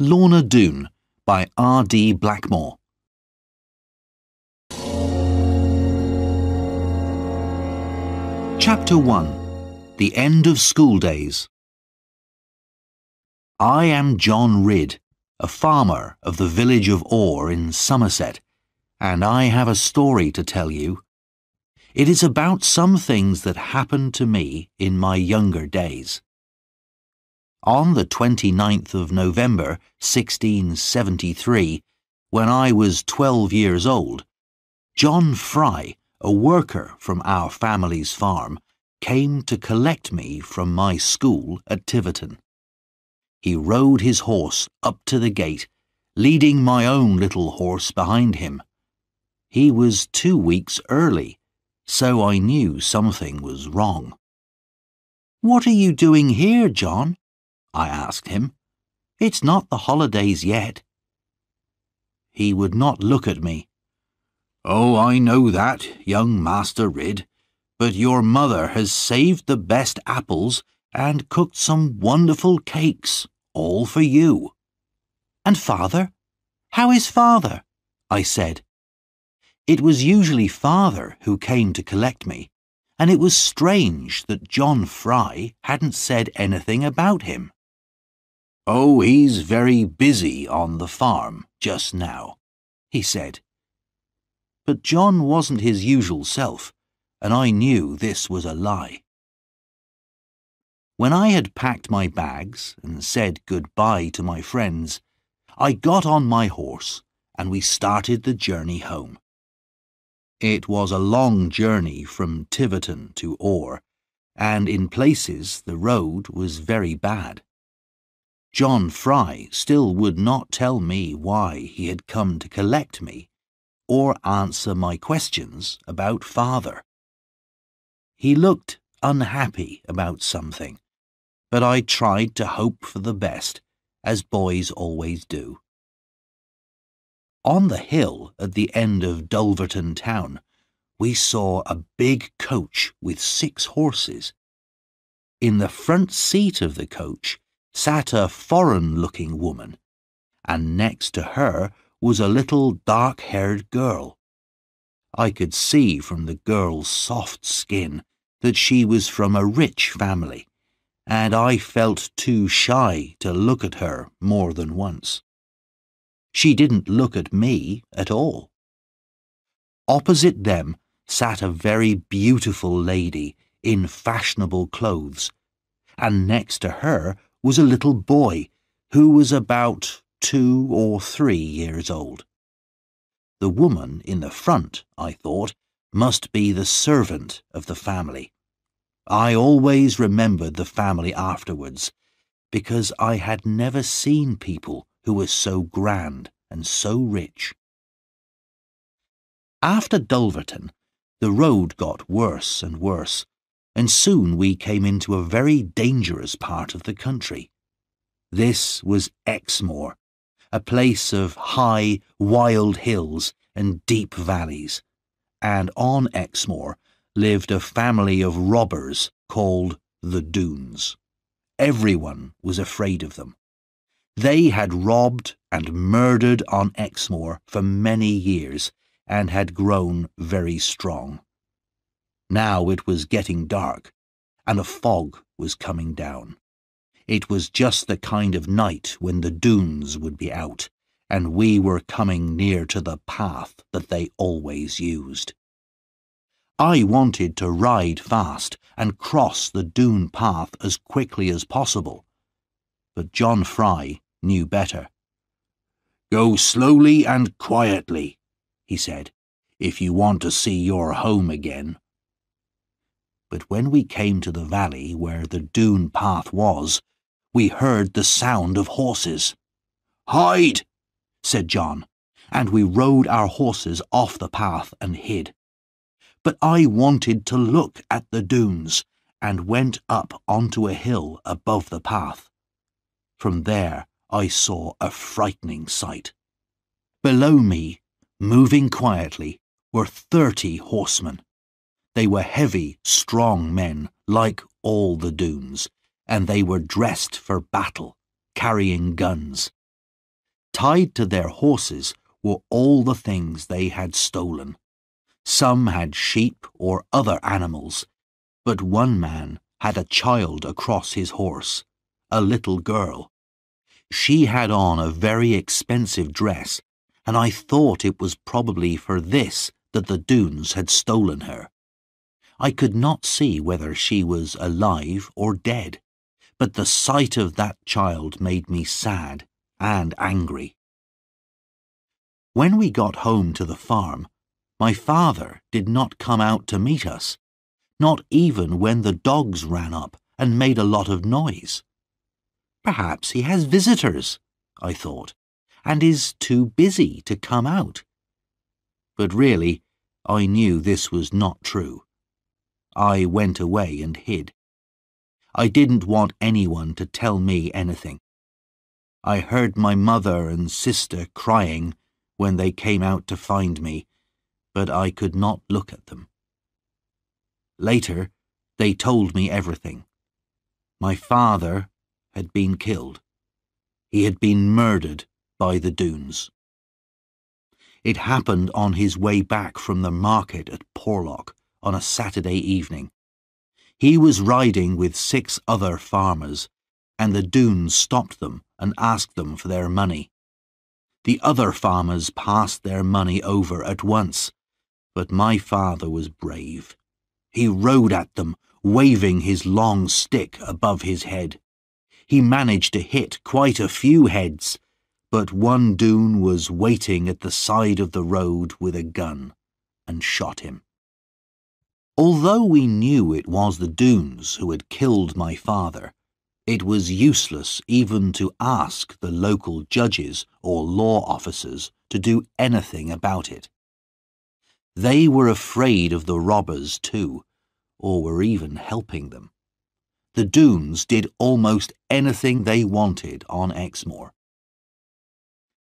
Lorna Doone by R. D. Blackmore. Chapter 1 The End of School Days I am John Ridd, a farmer of the village of Oare in Somerset, and I have a story to tell you. It is about some things that happened to me in my younger days. On the 29th of November 1673, when I was 12 years old, John Fry, a worker from our family's farm, came to collect me from my school at Tiverton. He rode his horse up to the gate, leading my own little horse behind him. He was two weeks early, so I knew something was wrong. What are you doing here, John? I asked him. It's not the holidays yet. He would not look at me. Oh, I know that, young Master Ridd, but your mother has saved the best apples and cooked some wonderful cakes, all for you. And father? How is father? I said. It was usually father who came to collect me, and it was strange that John Fry hadn't said anything about him. Oh, he's very busy on the farm just now, he said. But John wasn't his usual self, and I knew this was a lie. When I had packed my bags and said goodbye to my friends, I got on my horse and we started the journey home. It was a long journey from Tiverton to Oare, and in places the road was very bad. John Fry still would not tell me why he had come to collect me or answer my questions about father. He looked unhappy about something, but I tried to hope for the best, as boys always do. On the hill at the end of Dulverton town, we saw a big coach with six horses. In the front seat of the coach sat a foreign-looking woman, and next to her was a little dark-haired girl. I could see from the girl's soft skin that she was from a rich family, and I felt too shy to look at her more than once. She didn't look at me at all. Opposite them sat a very beautiful lady in fashionable clothes, and next to her was a little boy who was about two or three years old. The woman in the front, I thought, must be the servant of the family. I always remembered the family afterwards, because I had never seen people who were so grand and so rich. After Dulverton, the road got worse and worse, and soon we came into a very dangerous part of the country. This was Exmoor, a place of high, wild hills and deep valleys, and on Exmoor lived a family of robbers called the Doones. Everyone was afraid of them. They had robbed and murdered on Exmoor for many years and had grown very strong. Now it was getting dark, and a fog was coming down. It was just the kind of night when the Doones would be out, and we were coming near to the path that they always used. I wanted to ride fast and cross the Doone path as quickly as possible, but John Fry knew better. Go slowly and quietly, he said, if you want to see your home again but when we came to the valley where the Doone path was, we heard the sound of horses. Hide, said John, and we rode our horses off the path and hid. But I wanted to look at the Doones, and went up onto a hill above the path. From there I saw a frightening sight. Below me, moving quietly, were thirty horsemen. They were heavy, strong men, like all the Doones, and they were dressed for battle, carrying guns. Tied to their horses were all the things they had stolen. Some had sheep or other animals, but one man had a child across his horse, a little girl. She had on a very expensive dress, and I thought it was probably for this that the Doones had stolen her. I could not see whether she was alive or dead, but the sight of that child made me sad and angry. When we got home to the farm, my father did not come out to meet us, not even when the dogs ran up and made a lot of noise. Perhaps he has visitors, I thought, and is too busy to come out. But really, I knew this was not true. I went away and hid. I didn't want anyone to tell me anything. I heard my mother and sister crying when they came out to find me but I could not look at them. Later, they told me everything. My father had been killed. He had been murdered by the Doones. It happened on his way back from the market at Porlock on a Saturday evening. He was riding with six other farmers, and the Doones stopped them and asked them for their money. The other farmers passed their money over at once, but my father was brave. He rode at them, waving his long stick above his head. He managed to hit quite a few heads, but one Doone was waiting at the side of the road with a gun and shot him. Although we knew it was the Doones who had killed my father, it was useless even to ask the local judges or law officers to do anything about it. They were afraid of the robbers too, or were even helping them. The Doones did almost anything they wanted on Exmoor.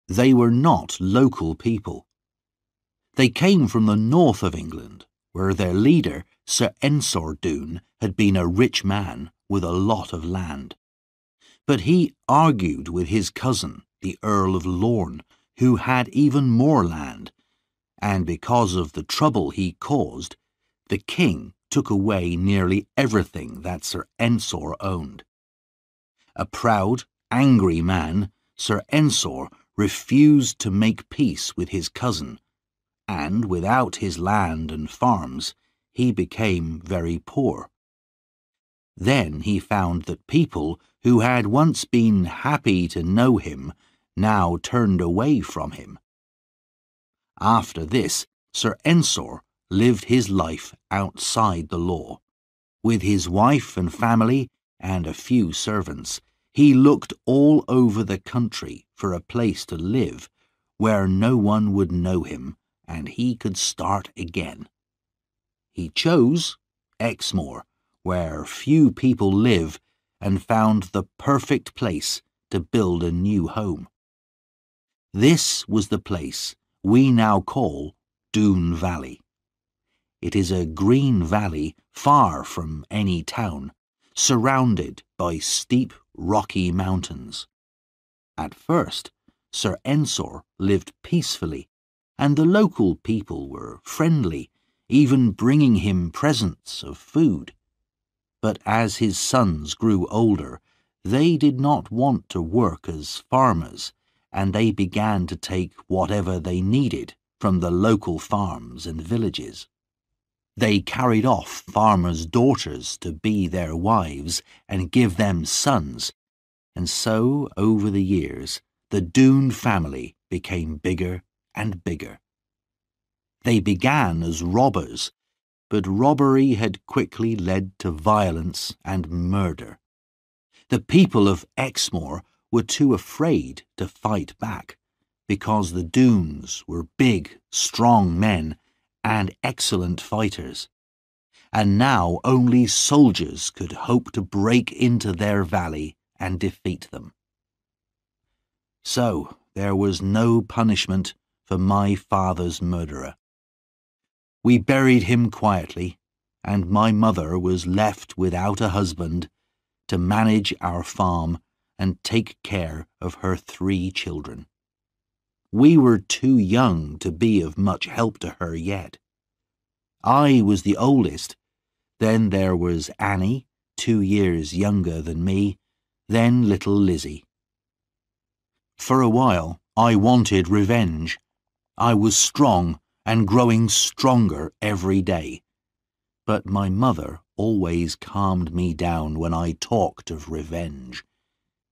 They were not local people. They came from the north of England, where their leader, Sir Ensor Doone, had been a rich man with a lot of land. But he argued with his cousin, the Earl of Lorne, who had even more land and because of the trouble he caused, the king took away nearly everything that Sir Ensor owned. A proud, angry man, Sir Ensor refused to make peace with his cousin, and without his land and farms, he became very poor. Then he found that people who had once been happy to know him now turned away from him. After this, Sir Ensor lived his life outside the law. With his wife and family and a few servants, he looked all over the country for a place to live where no one would know him and he could start again. He chose Exmoor, where few people live, and found the perfect place to build a new home. This was the place we now call Doone Valley. It is a green valley far from any town, surrounded by steep, rocky mountains. At first, Sir Ensor lived peacefully, and the local people were friendly, even bringing him presents of food. But as his sons grew older, they did not want to work as farmers and they began to take whatever they needed from the local farms and villages. They carried off farmers' daughters to be their wives and give them sons, and so, over the years, the Doone family became bigger and bigger. They began as robbers, but robbery had quickly led to violence and murder. The people of Exmoor were too afraid to fight back because the Doones were big, strong men and excellent fighters. And now only soldiers could hope to break into their valley and defeat them. So there was no punishment for my father's murderer. We buried him quietly, and my mother was left without a husband to manage our farm and take care of her three children. We were too young to be of much help to her yet. I was the oldest. Then there was Annie, two years younger than me, then little Lizzie. For a while, I wanted revenge. I was strong and growing stronger every day. But my mother always calmed me down when I talked of revenge.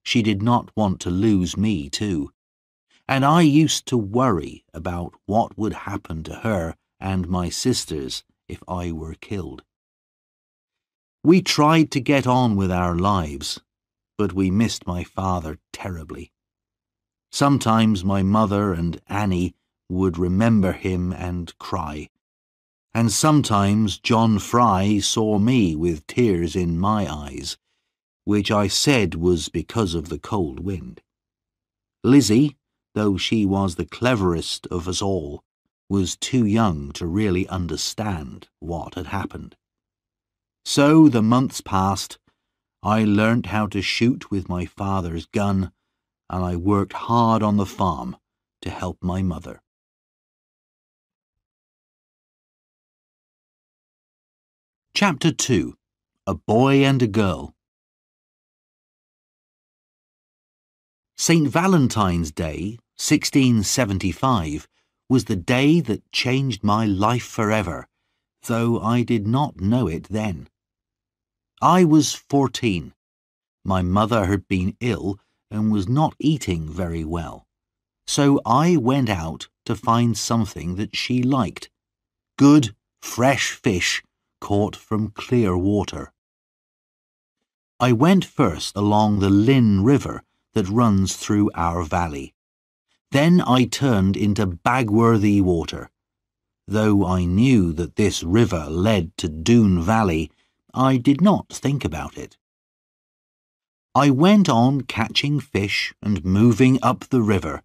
She did not want to lose me, too. And I used to worry about what would happen to her and my sisters if I were killed. We tried to get on with our lives, but we missed my father terribly. Sometimes my mother and Annie would remember him and cry. And sometimes John Fry saw me with tears in my eyes, which I said was because of the cold wind. Lizzie, though she was the cleverest of us all, was too young to really understand what had happened. So the months passed. I learnt how to shoot with my father's gun and I worked hard on the farm to help my mother. Chapter 2 A Boy and a Girl St. Valentine's Day, 1675, was the day that changed my life forever, though I did not know it then. I was fourteen. My mother had been ill and was not eating very well. So I went out to find something that she liked. Good, fresh fish caught from clear water. I went first along the Lynn River that runs through our valley. Then I turned into Bagworthy water. Though I knew that this river led to Doone Valley, I did not think about it. I went on catching fish and moving up the river,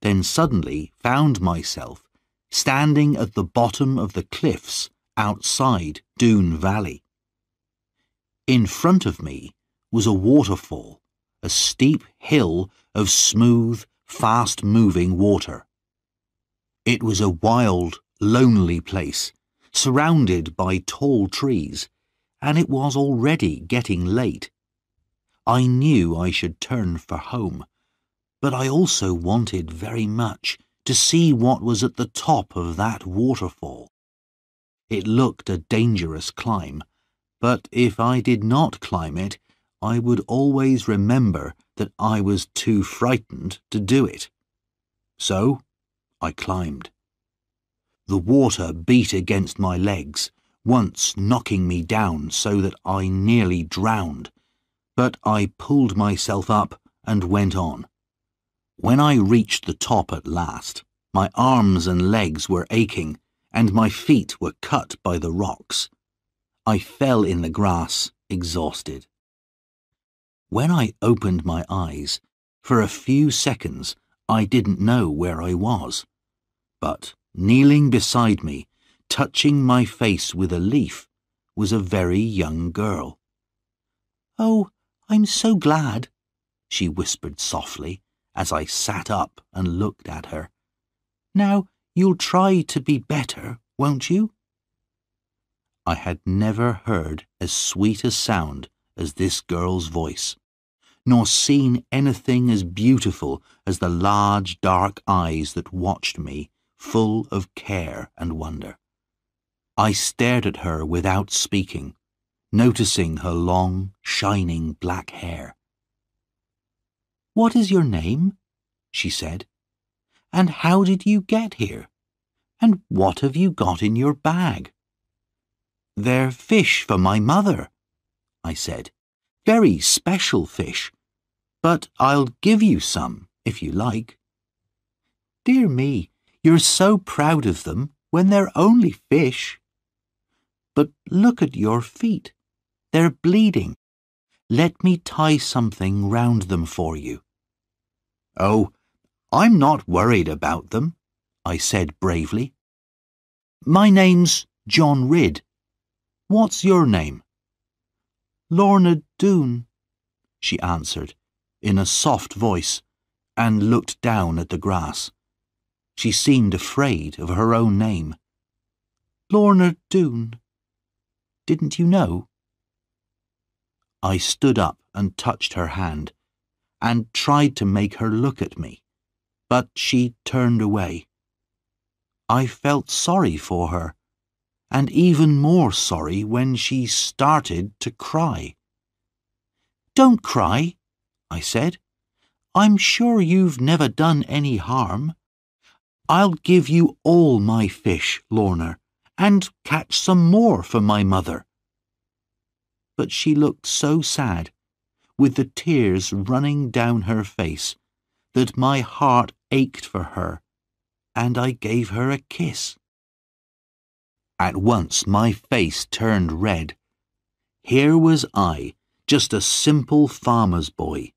then suddenly found myself standing at the bottom of the cliffs outside Doone Valley. In front of me was a waterfall, a steep hill of smooth, fast-moving water. It was a wild, lonely place, surrounded by tall trees, and it was already getting late. I knew I should turn for home, but I also wanted very much to see what was at the top of that waterfall. It looked a dangerous climb, but if I did not climb it, I would always remember that I was too frightened to do it. So I climbed. The water beat against my legs, once knocking me down so that I nearly drowned but I pulled myself up and went on. When I reached the top at last, my arms and legs were aching, and my feet were cut by the rocks. I fell in the grass, exhausted. When I opened my eyes, for a few seconds I didn't know where I was. But kneeling beside me, touching my face with a leaf, was a very young girl. Oh, I'm so glad, she whispered softly as I sat up and looked at her. Now you'll try to be better, won't you? I had never heard as sweet a sound as this girl's voice, nor seen anything as beautiful as the large dark eyes that watched me, full of care and wonder. I stared at her without speaking, noticing her long, shining black hair. What is your name? she said. And how did you get here? And what have you got in your bag? They're fish for my mother, I said. Very special fish. But I'll give you some, if you like. Dear me, you're so proud of them when they're only fish. But look at your feet. They're bleeding. Let me tie something round them for you. Oh, I'm not worried about them, I said bravely. My name's John Ridd. What's your name? Lorna Doone, she answered in a soft voice and looked down at the grass. She seemed afraid of her own name. Lorna Doone. Didn't you know? I stood up and touched her hand, and tried to make her look at me, but she turned away. I felt sorry for her, and even more sorry when she started to cry. Don't cry, I said. I'm sure you've never done any harm. I'll give you all my fish, Lorna, and catch some more for my mother. But she looked so sad, with the tears running down her face, that my heart ached for her, and I gave her a kiss. At once my face turned red. Here was I, just a simple farmer's boy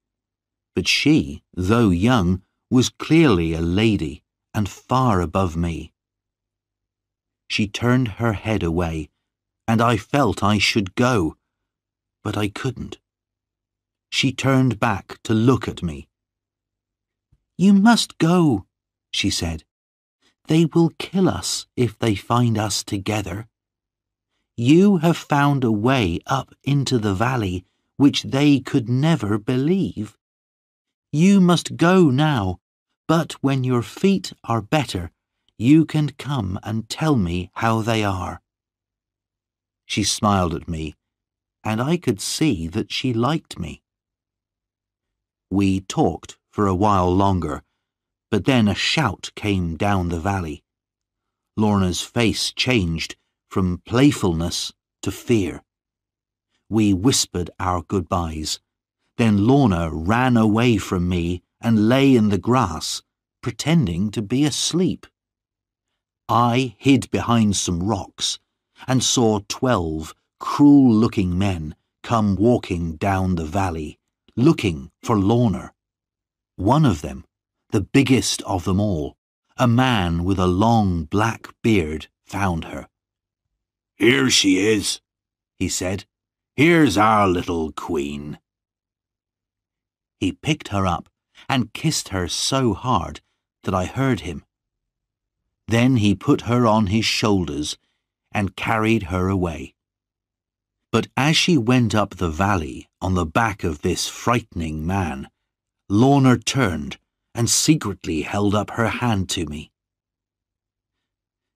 but she, though young, was clearly a lady and far above me. She turned her head away, and I felt I should go, but I couldn't. She turned back to look at me. You must go, she said. They will kill us if they find us together. You have found a way up into the valley which they could never believe. You must go now, but when your feet are better, you can come and tell me how they are. She smiled at me, and I could see that she liked me. We talked for a while longer, but then a shout came down the valley. Lorna's face changed from playfulness to fear. We whispered our goodbyes then Lorna ran away from me and lay in the grass, pretending to be asleep. I hid behind some rocks and saw twelve cruel-looking men come walking down the valley, looking for Lorna. One of them, the biggest of them all, a man with a long black beard, found her. Here she is, he said. Here's our little queen. He picked her up and kissed her so hard that I heard him. Then he put her on his shoulders and carried her away. But as she went up the valley on the back of this frightening man, Lorna turned and secretly held up her hand to me.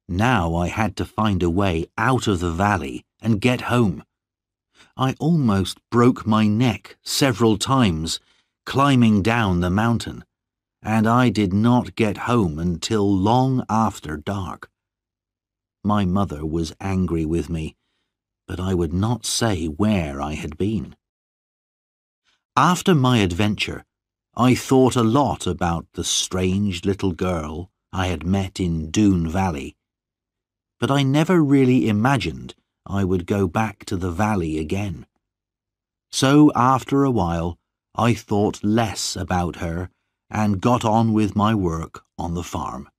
Now I had to find a way out of the valley and get home. I almost broke my neck several times climbing down the mountain, and I did not get home until long after dark. My mother was angry with me, but I would not say where I had been. After my adventure, I thought a lot about the strange little girl I had met in Doone Valley, but I never really imagined I would go back to the valley again. So after a while, I thought less about her and got on with my work on the farm.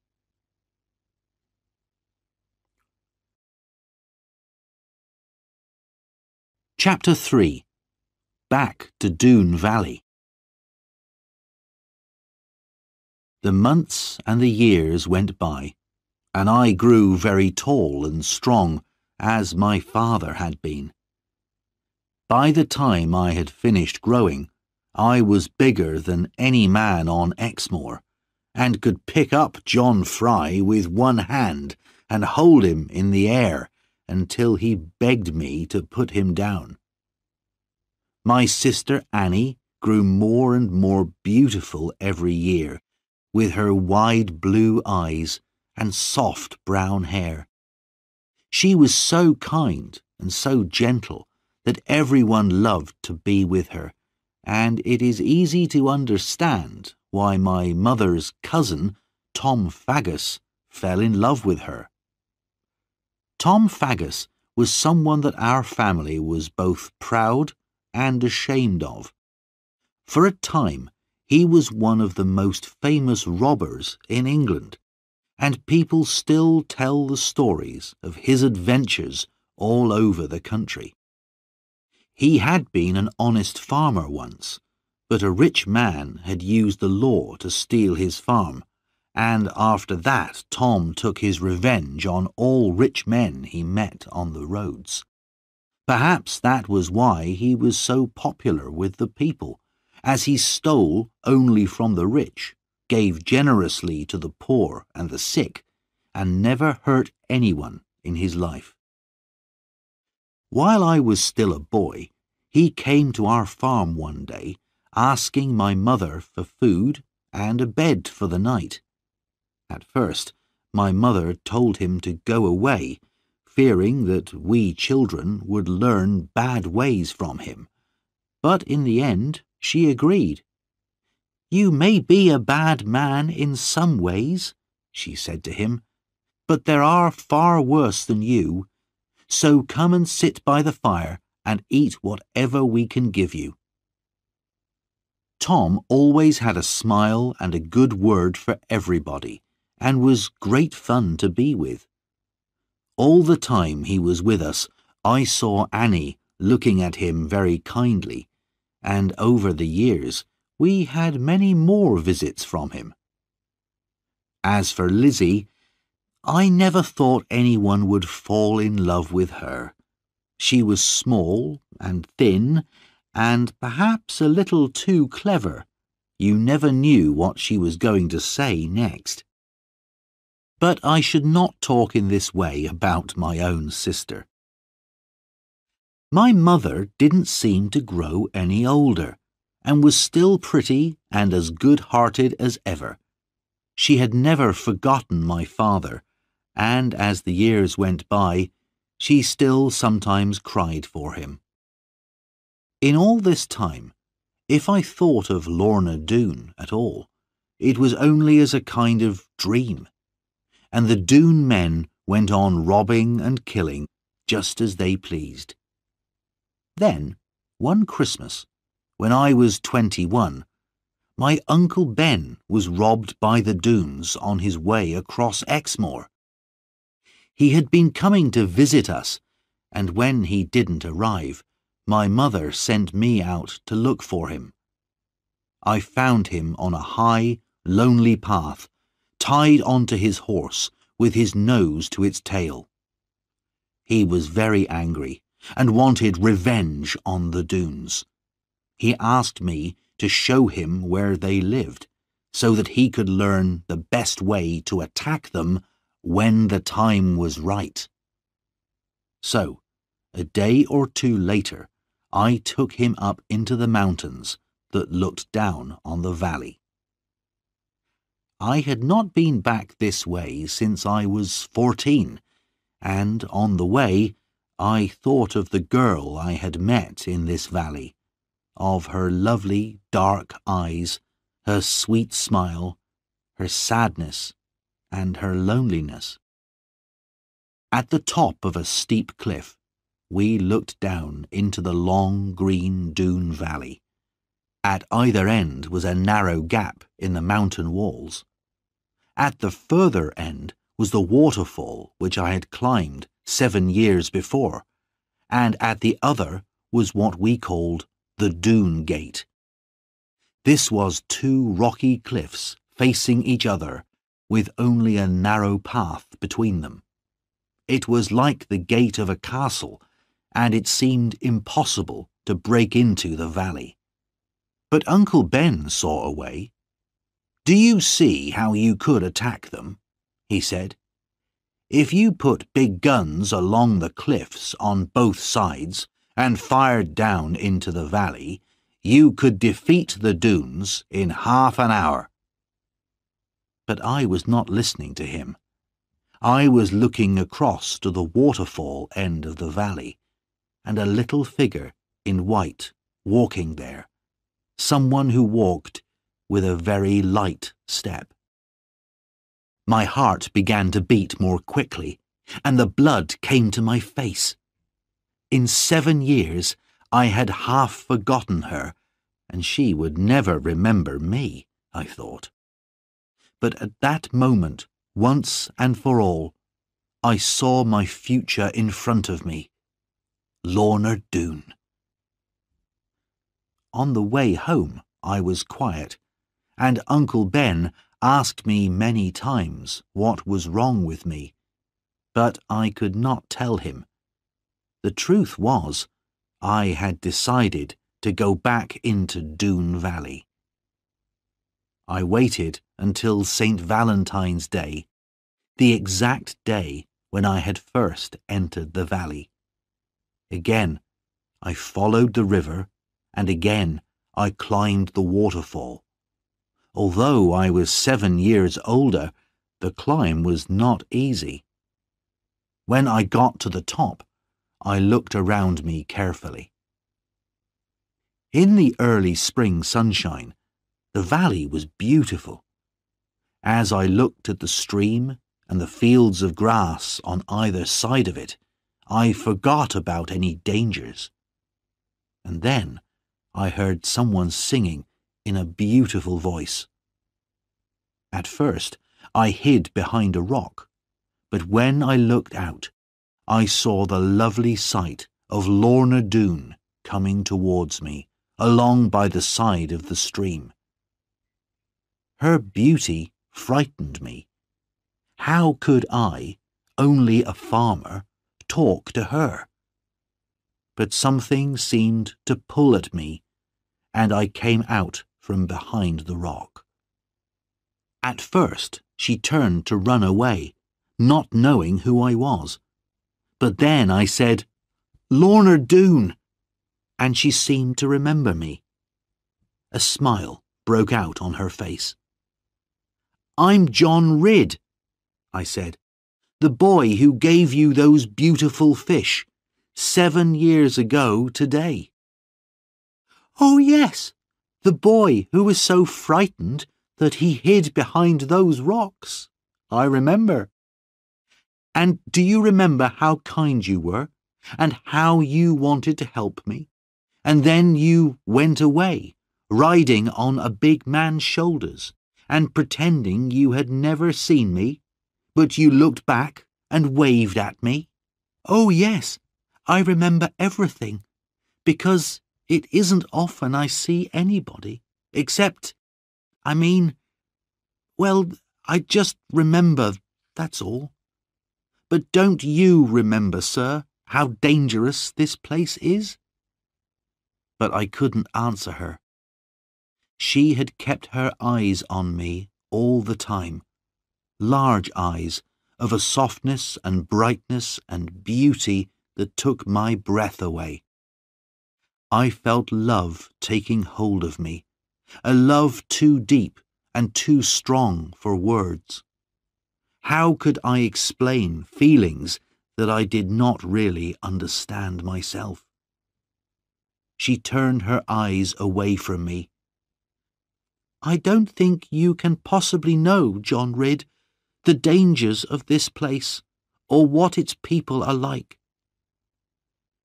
Chapter 3 Back to Doone Valley The months and the years went by, and I grew very tall and strong, as my father had been. By the time I had finished growing, I was bigger than any man on Exmoor, and could pick up John Fry with one hand and hold him in the air until he begged me to put him down. My sister Annie grew more and more beautiful every year, with her wide blue eyes and soft brown hair. She was so kind and so gentle that everyone loved to be with her and it is easy to understand why my mother's cousin, Tom Faggus, fell in love with her. Tom Faggus was someone that our family was both proud and ashamed of. For a time, he was one of the most famous robbers in England, and people still tell the stories of his adventures all over the country. He had been an honest farmer once, but a rich man had used the law to steal his farm, and after that Tom took his revenge on all rich men he met on the roads. Perhaps that was why he was so popular with the people, as he stole only from the rich, gave generously to the poor and the sick, and never hurt anyone in his life. While I was still a boy, he came to our farm one day, asking my mother for food and a bed for the night. At first, my mother told him to go away, fearing that we children would learn bad ways from him. But in the end, she agreed. You may be a bad man in some ways, she said to him, but there are far worse than you. So come and sit by the fire and eat whatever we can give you. Tom always had a smile and a good word for everybody and was great fun to be with. All the time he was with us, I saw Annie looking at him very kindly, and over the years we had many more visits from him. As for Lizzie, I never thought anyone would fall in love with her. She was small and thin, and perhaps a little too clever. You never knew what she was going to say next. But I should not talk in this way about my own sister. My mother didn't seem to grow any older, and was still pretty and as good-hearted as ever. She had never forgotten my father, and as the years went by, she still sometimes cried for him. In all this time, if I thought of Lorna Doone at all, it was only as a kind of dream and the Doone men went on robbing and killing just as they pleased. Then, one Christmas, when I was twenty-one, my Uncle Ben was robbed by the Doones on his way across Exmoor. He had been coming to visit us, and when he didn't arrive, my mother sent me out to look for him. I found him on a high, lonely path tied onto his horse with his nose to its tail. He was very angry and wanted revenge on the Doones. He asked me to show him where they lived so that he could learn the best way to attack them when the time was right. So, a day or two later, I took him up into the mountains that looked down on the valley. I had not been back this way since I was fourteen, and on the way I thought of the girl I had met in this valley, of her lovely dark eyes, her sweet smile, her sadness, and her loneliness. At the top of a steep cliff, we looked down into the long green Doone valley. At either end was a narrow gap in the mountain walls. At the further end was the waterfall which I had climbed seven years before, and at the other was what we called the Doone Gate. This was two rocky cliffs facing each other with only a narrow path between them. It was like the gate of a castle, and it seemed impossible to break into the valley. But Uncle Ben saw a way. Do you see how you could attack them? He said. If you put big guns along the cliffs on both sides and fired down into the valley, you could defeat the Doones in half an hour. But I was not listening to him. I was looking across to the waterfall end of the valley, and a little figure in white walking there, someone who walked with a very light step. My heart began to beat more quickly, and the blood came to my face. In seven years I had half forgotten her, and she would never remember me, I thought. But at that moment, once and for all, I saw my future in front of me. Lorna Doone. On the way home, I was quiet and Uncle Ben asked me many times what was wrong with me, but I could not tell him. The truth was, I had decided to go back into Doone Valley. I waited until St. Valentine's Day, the exact day when I had first entered the valley. Again, I followed the river, and again I climbed the waterfall. Although I was seven years older, the climb was not easy. When I got to the top, I looked around me carefully. In the early spring sunshine, the valley was beautiful. As I looked at the stream and the fields of grass on either side of it, I forgot about any dangers. And then I heard someone singing in a beautiful voice. At first, I hid behind a rock, but when I looked out, I saw the lovely sight of Lorna Doone coming towards me along by the side of the stream. Her beauty frightened me. How could I, only a farmer, talk to her? But something seemed to pull at me, and I came out from behind the rock. At first, she turned to run away, not knowing who I was. But then I said, Lorna Doone, and she seemed to remember me. A smile broke out on her face. I'm John Ridd, I said, the boy who gave you those beautiful fish seven years ago today. Oh, yes, the boy who was so frightened that he hid behind those rocks. I remember. And do you remember how kind you were, and how you wanted to help me? And then you went away, riding on a big man's shoulders and pretending you had never seen me, but you looked back and waved at me? Oh, yes, I remember everything, because it isn't often I see anybody, except, I mean, well, I just remember, that's all. But don't you remember, sir, how dangerous this place is? But I couldn't answer her. She had kept her eyes on me all the time, large eyes of a softness and brightness and beauty that took my breath away. I felt love taking hold of me, a love too deep and too strong for words. How could I explain feelings that I did not really understand myself? She turned her eyes away from me I don't think you can possibly know, John Ridd, the dangers of this place, or what its people are like.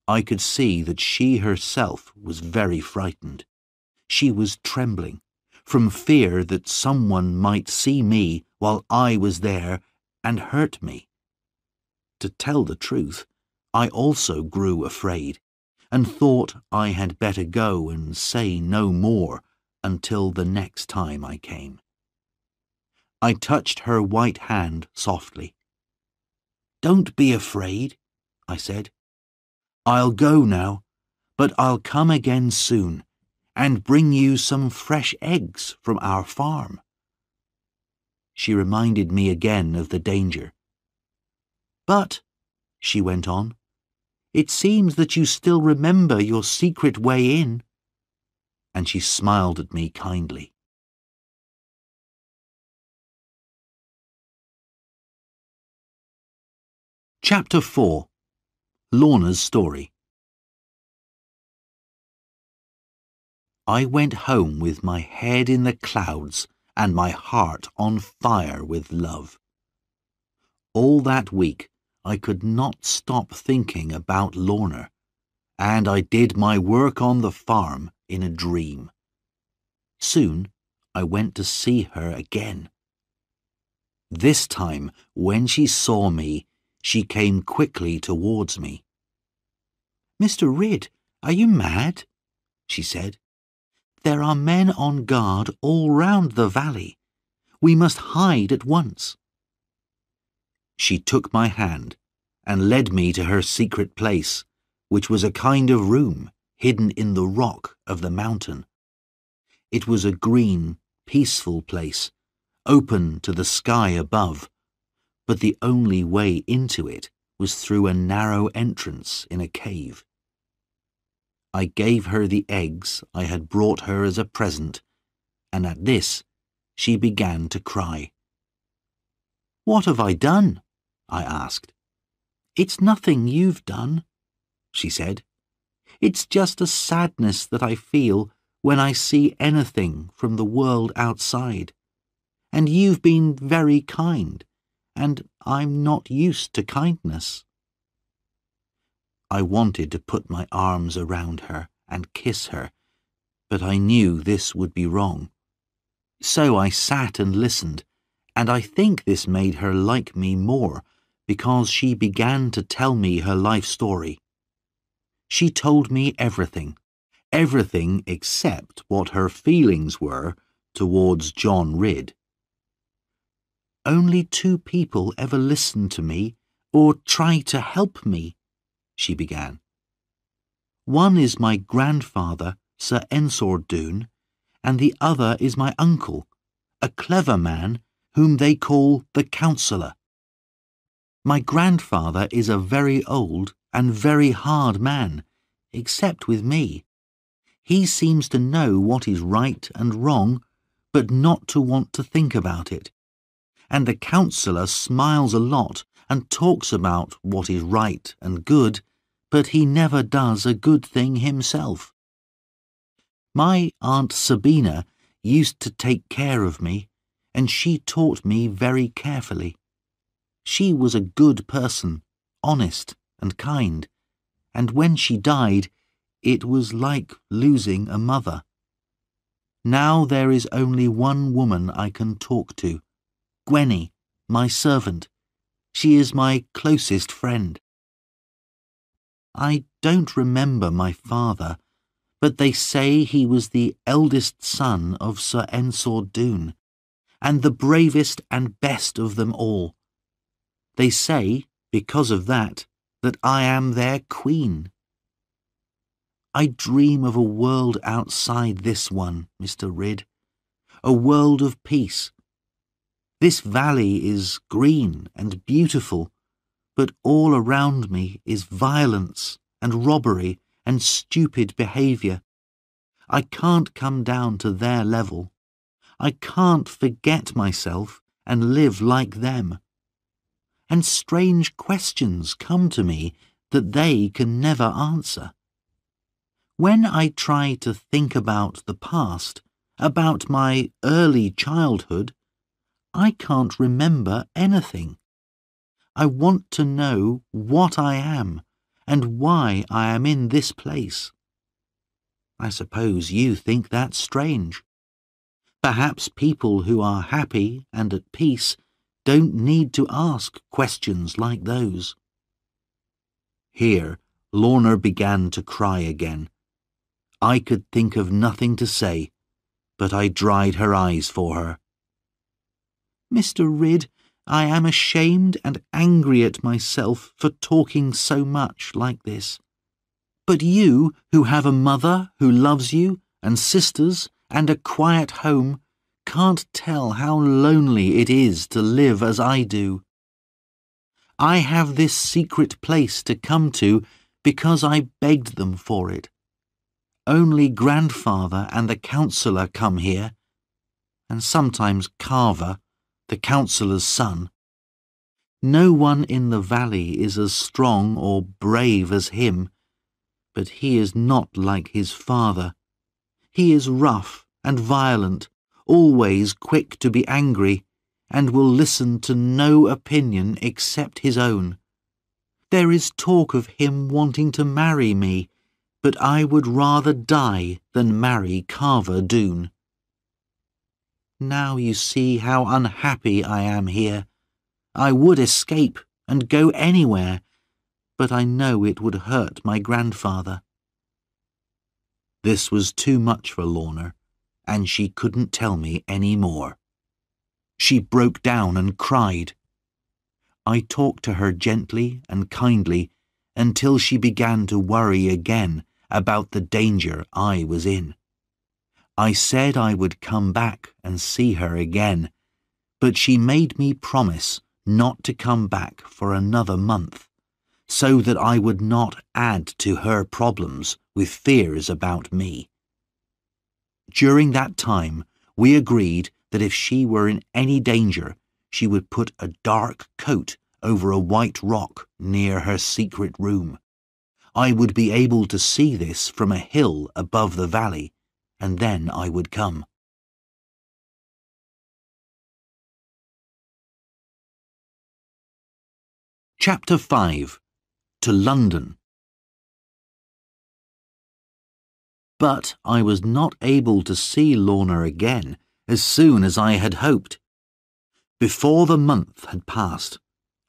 I could see that she herself was very frightened. She was trembling, from fear that someone might see me while I was there and hurt me. To tell the truth, I also grew afraid, and thought I had better go and say no more until the next time I came. I touched her white hand softly. Don't be afraid, I said. I'll go now, but I'll come again soon and bring you some fresh eggs from our farm. She reminded me again of the danger. But, she went on, it seems that you still remember your secret way in and she smiled at me kindly. Chapter 4 Lorna's Story I went home with my head in the clouds and my heart on fire with love. All that week I could not stop thinking about Lorna, and I did my work on the farm in a dream. Soon I went to see her again. This time, when she saw me, she came quickly towards me. Mr. Ridd, are you mad? she said. There are men on guard all round the valley. We must hide at once. She took my hand and led me to her secret place, which was a kind of room hidden in the rock of the mountain. It was a green, peaceful place, open to the sky above, but the only way into it was through a narrow entrance in a cave. I gave her the eggs I had brought her as a present, and at this she began to cry. What have I done? I asked. It's nothing you've done, she said. It's just a sadness that I feel when I see anything from the world outside. And you've been very kind, and I'm not used to kindness. I wanted to put my arms around her and kiss her, but I knew this would be wrong. So I sat and listened, and I think this made her like me more because she began to tell me her life story. She told me everything, everything except what her feelings were towards John Ridd. Only two people ever listened to me or try to help me, she began. One is my grandfather, Sir Ensor Doone, and the other is my uncle, a clever man whom they call the Counsellor. My grandfather is a very old and very hard man, except with me. He seems to know what is right and wrong, but not to want to think about it. And the counsellor smiles a lot and talks about what is right and good, but he never does a good thing himself. My Aunt Sabina used to take care of me, and she taught me very carefully. She was a good person, honest and kind, and when she died, it was like losing a mother. Now there is only one woman I can talk to, Gwenny, my servant. She is my closest friend. I don't remember my father, but they say he was the eldest son of Sir Ensor Doone, and the bravest and best of them all. They say, because of that, that I am their queen. I dream of a world outside this one, Mr. Ridd, a world of peace. This valley is green and beautiful, but all around me is violence and robbery and stupid behaviour. I can't come down to their level. I can't forget myself and live like them and strange questions come to me that they can never answer. When I try to think about the past, about my early childhood, I can't remember anything. I want to know what I am and why I am in this place. I suppose you think that strange. Perhaps people who are happy and at peace don't need to ask questions like those. Here, Lorna began to cry again. I could think of nothing to say, but I dried her eyes for her. Mr. Ridd, I am ashamed and angry at myself for talking so much like this. But you, who have a mother who loves you, and sisters, and a quiet home, can't tell how lonely it is to live as I do. I have this secret place to come to because I begged them for it. Only grandfather and the counsellor come here, and sometimes Carver, the counsellor's son. No one in the valley is as strong or brave as him, but he is not like his father. He is rough and violent always quick to be angry, and will listen to no opinion except his own. There is talk of him wanting to marry me, but I would rather die than marry Carver Doone. Now you see how unhappy I am here. I would escape and go anywhere, but I know it would hurt my grandfather. This was too much for Lorna and she couldn't tell me any more. she broke down and cried. I talked to her gently and kindly until she began to worry again about the danger I was in. I said I would come back and see her again, but she made me promise not to come back for another month, so that I would not add to her problems with fears about me. During that time, we agreed that if she were in any danger, she would put a dark coat over a white rock near her secret room. I would be able to see this from a hill above the valley, and then I would come. Chapter 5 To London But I was not able to see Lorna again as soon as I had hoped. Before the month had passed,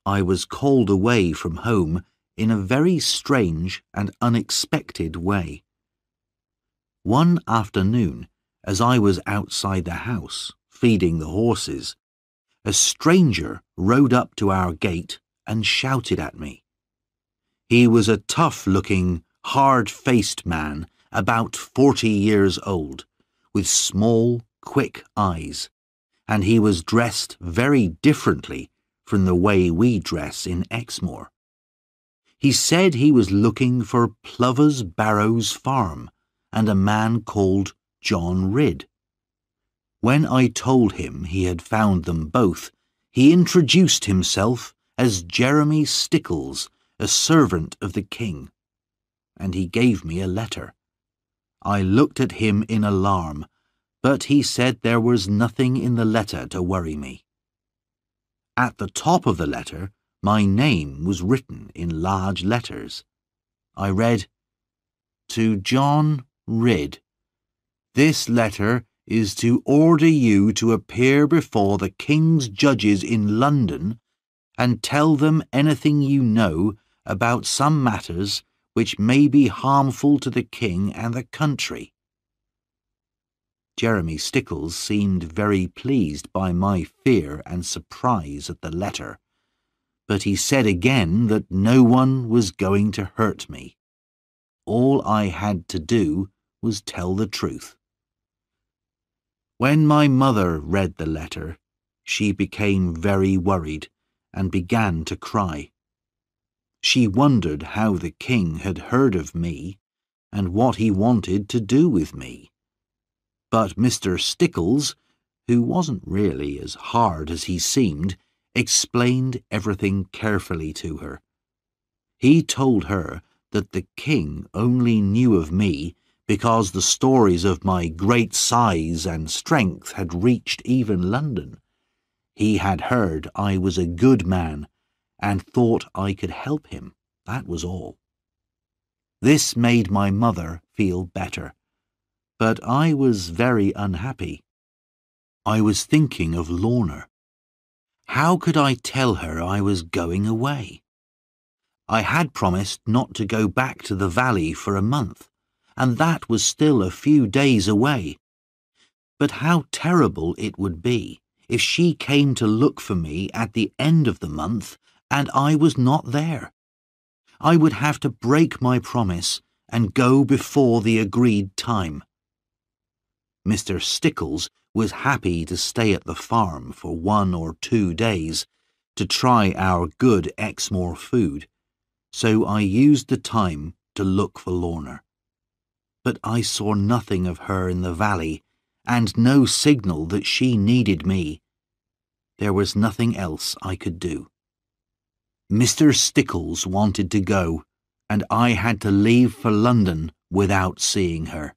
I was called away from home in a very strange and unexpected way. One afternoon, as I was outside the house, feeding the horses, a stranger rode up to our gate and shouted at me. He was a tough-looking, hard-faced man about forty years old, with small, quick eyes, and he was dressed very differently from the way we dress in Exmoor. He said he was looking for Plover's Barrows Farm and a man called John Ridd. When I told him he had found them both, he introduced himself as Jeremy Stickles, a servant of the king, and he gave me a letter. I looked at him in alarm, but he said there was nothing in the letter to worry me. At the top of the letter, my name was written in large letters. I read, To John Ridd. This letter is to order you to appear before the King's judges in London and tell them anything you know about some matters which may be harmful to the King and the country. Jeremy Stickles seemed very pleased by my fear and surprise at the letter, but he said again that no one was going to hurt me. All I had to do was tell the truth. When my mother read the letter, she became very worried and began to cry. She wondered how the king had heard of me and what he wanted to do with me. But Mr. Stickles, who wasn't really as hard as he seemed, explained everything carefully to her. He told her that the king only knew of me because the stories of my great size and strength had reached even London. He had heard I was a good man and thought I could help him, that was all. This made my mother feel better but I was very unhappy. I was thinking of Lorna. How could I tell her I was going away? I had promised not to go back to the valley for a month, and that was still a few days away. But how terrible it would be if she came to look for me at the end of the month and I was not there. I would have to break my promise and go before the agreed time. Mr. Stickles was happy to stay at the farm for one or two days to try our good Exmoor food, so I used the time to look for Lorna. But I saw nothing of her in the valley, and no signal that she needed me. There was nothing else I could do. Mr. Stickles wanted to go, and I had to leave for London without seeing her.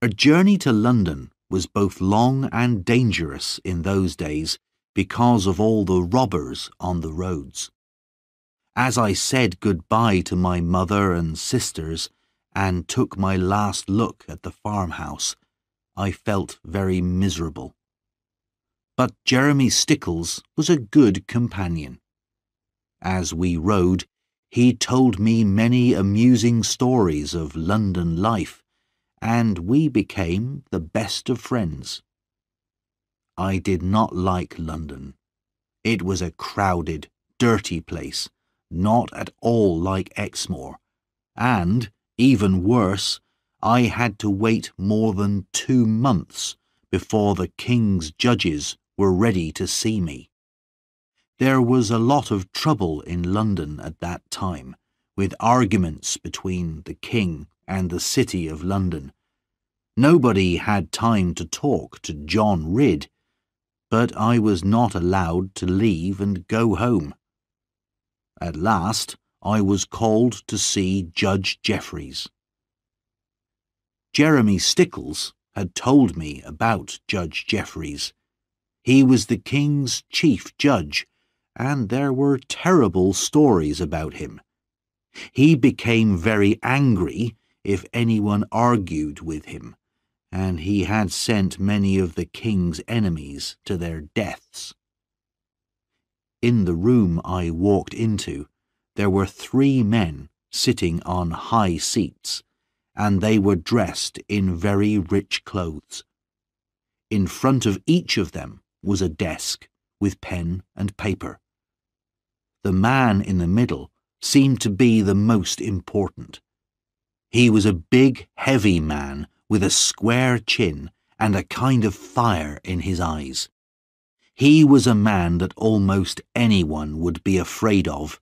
A journey to London was both long and dangerous in those days because of all the robbers on the roads. As I said goodbye to my mother and sisters and took my last look at the farmhouse, I felt very miserable. But Jeremy Stickles was a good companion. As we rode, he told me many amusing stories of London life and we became the best of friends. I did not like London. It was a crowded, dirty place, not at all like Exmoor, and, even worse, I had to wait more than two months before the king's judges were ready to see me. There was a lot of trouble in London at that time, with arguments between the king and the city of London. Nobody had time to talk to John Ridd, but I was not allowed to leave and go home. At last, I was called to see Judge Jeffreys. Jeremy Stickles had told me about Judge Jeffreys. He was the king's chief judge, and there were terrible stories about him. He became very angry if anyone argued with him, and he had sent many of the king's enemies to their deaths. In the room I walked into, there were three men sitting on high seats, and they were dressed in very rich clothes. In front of each of them was a desk with pen and paper. The man in the middle seemed to be the most important. He was a big, heavy man with a square chin and a kind of fire in his eyes. He was a man that almost anyone would be afraid of.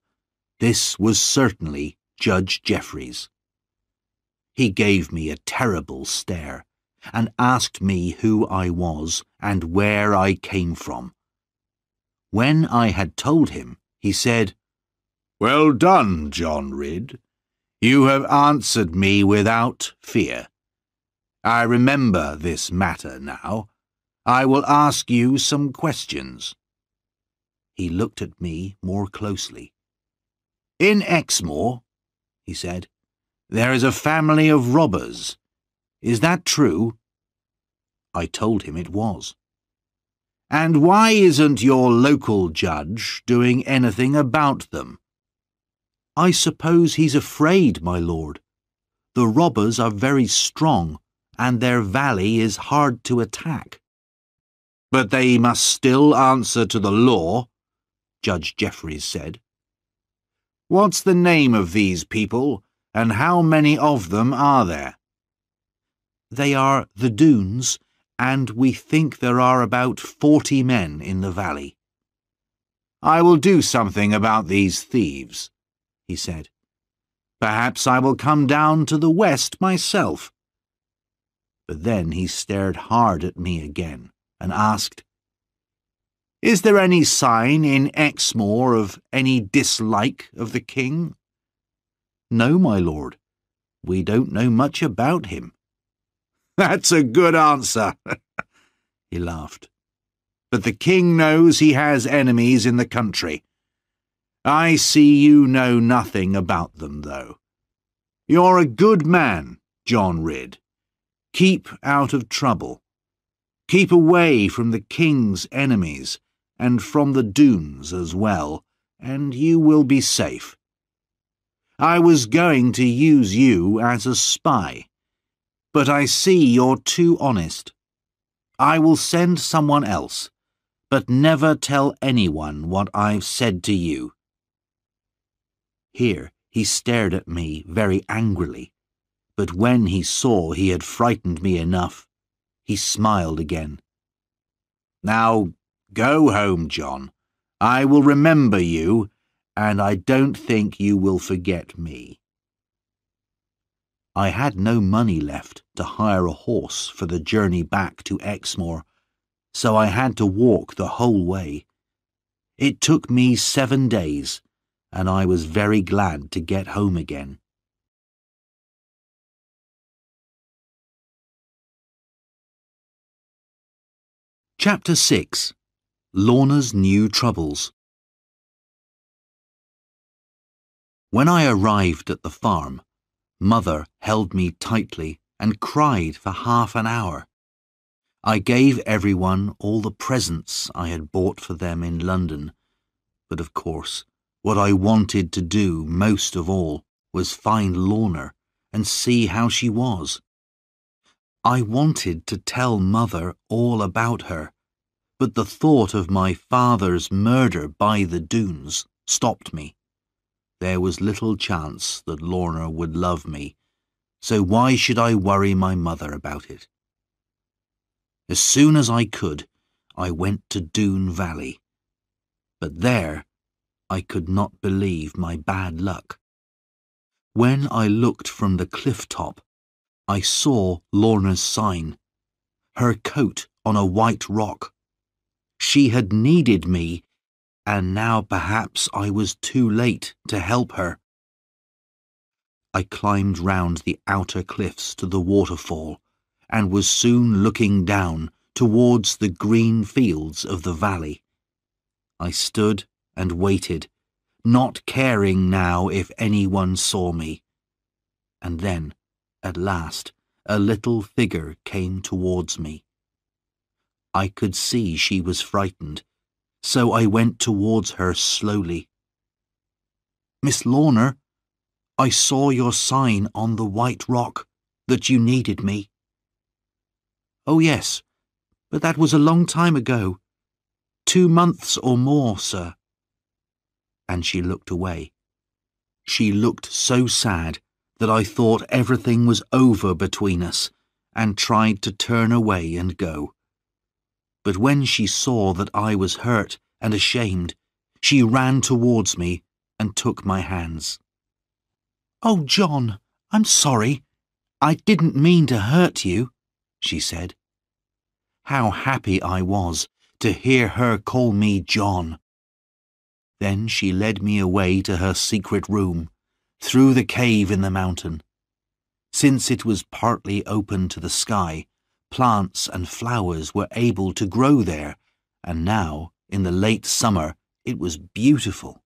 This was certainly Judge Jeffreys. He gave me a terrible stare and asked me who I was and where I came from. When I had told him, he said, Well done, John Ridd. You have answered me without fear. I remember this matter now. I will ask you some questions. He looked at me more closely. In Exmoor, he said, there is a family of robbers. Is that true? I told him it was. And why isn't your local judge doing anything about them? I suppose he's afraid, my lord. The robbers are very strong, and their valley is hard to attack. But they must still answer to the law, Judge Jeffreys said. What's the name of these people, and how many of them are there? They are the Doones, and we think there are about forty men in the valley. I will do something about these thieves, he said. Perhaps I will come down to the west myself. But then he stared hard at me again and asked, Is there any sign in Exmoor of any dislike of the king? No, my lord. We don't know much about him. That's a good answer, he laughed. But the king knows he has enemies in the country. I see you know nothing about them, though. You're a good man, John Ridd. Keep out of trouble. Keep away from the king's enemies, and from the Doones as well, and you will be safe. I was going to use you as a spy, but I see you're too honest. I will send someone else, but never tell anyone what I've said to you. Here he stared at me very angrily but when he saw he had frightened me enough, he smiled again. Now go home, John. I will remember you, and I don't think you will forget me. I had no money left to hire a horse for the journey back to Exmoor, so I had to walk the whole way. It took me seven days, and I was very glad to get home again. Chapter 6 Lorna's New Troubles When I arrived at the farm, Mother held me tightly and cried for half an hour. I gave everyone all the presents I had bought for them in London, but of course, what I wanted to do most of all was find Lorna and see how she was. I wanted to tell Mother all about her but the thought of my father's murder by the Doones stopped me. There was little chance that Lorna would love me, so why should I worry my mother about it? As soon as I could, I went to Doone Valley. But there, I could not believe my bad luck. When I looked from the cliff top, I saw Lorna's sign, her coat on a white rock. She had needed me, and now perhaps I was too late to help her. I climbed round the outer cliffs to the waterfall, and was soon looking down towards the green fields of the valley. I stood and waited, not caring now if anyone saw me. And then, at last, a little figure came towards me. I could see she was frightened, so I went towards her slowly. Miss Lorna, I saw your sign on the white rock that you needed me. Oh, yes, but that was a long time ago. Two months or more, sir. And she looked away. She looked so sad that I thought everything was over between us and tried to turn away and go. But when she saw that I was hurt and ashamed, she ran towards me and took my hands. Oh, John, I'm sorry. I didn't mean to hurt you, she said. How happy I was to hear her call me John. Then she led me away to her secret room, through the cave in the mountain. Since it was partly open to the sky, plants and flowers were able to grow there, and now, in the late summer, it was beautiful.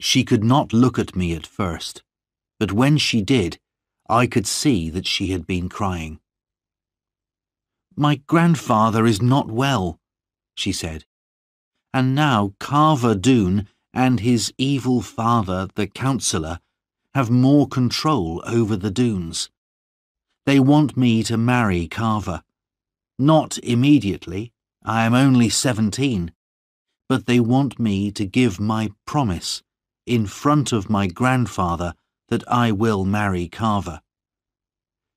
She could not look at me at first, but when she did, I could see that she had been crying. My grandfather is not well, she said, and now Carver Doone and his evil father, the Counsellor, have more control over the Doones. They want me to marry Carver. Not immediately, I am only seventeen, but they want me to give my promise in front of my grandfather that I will marry Carver.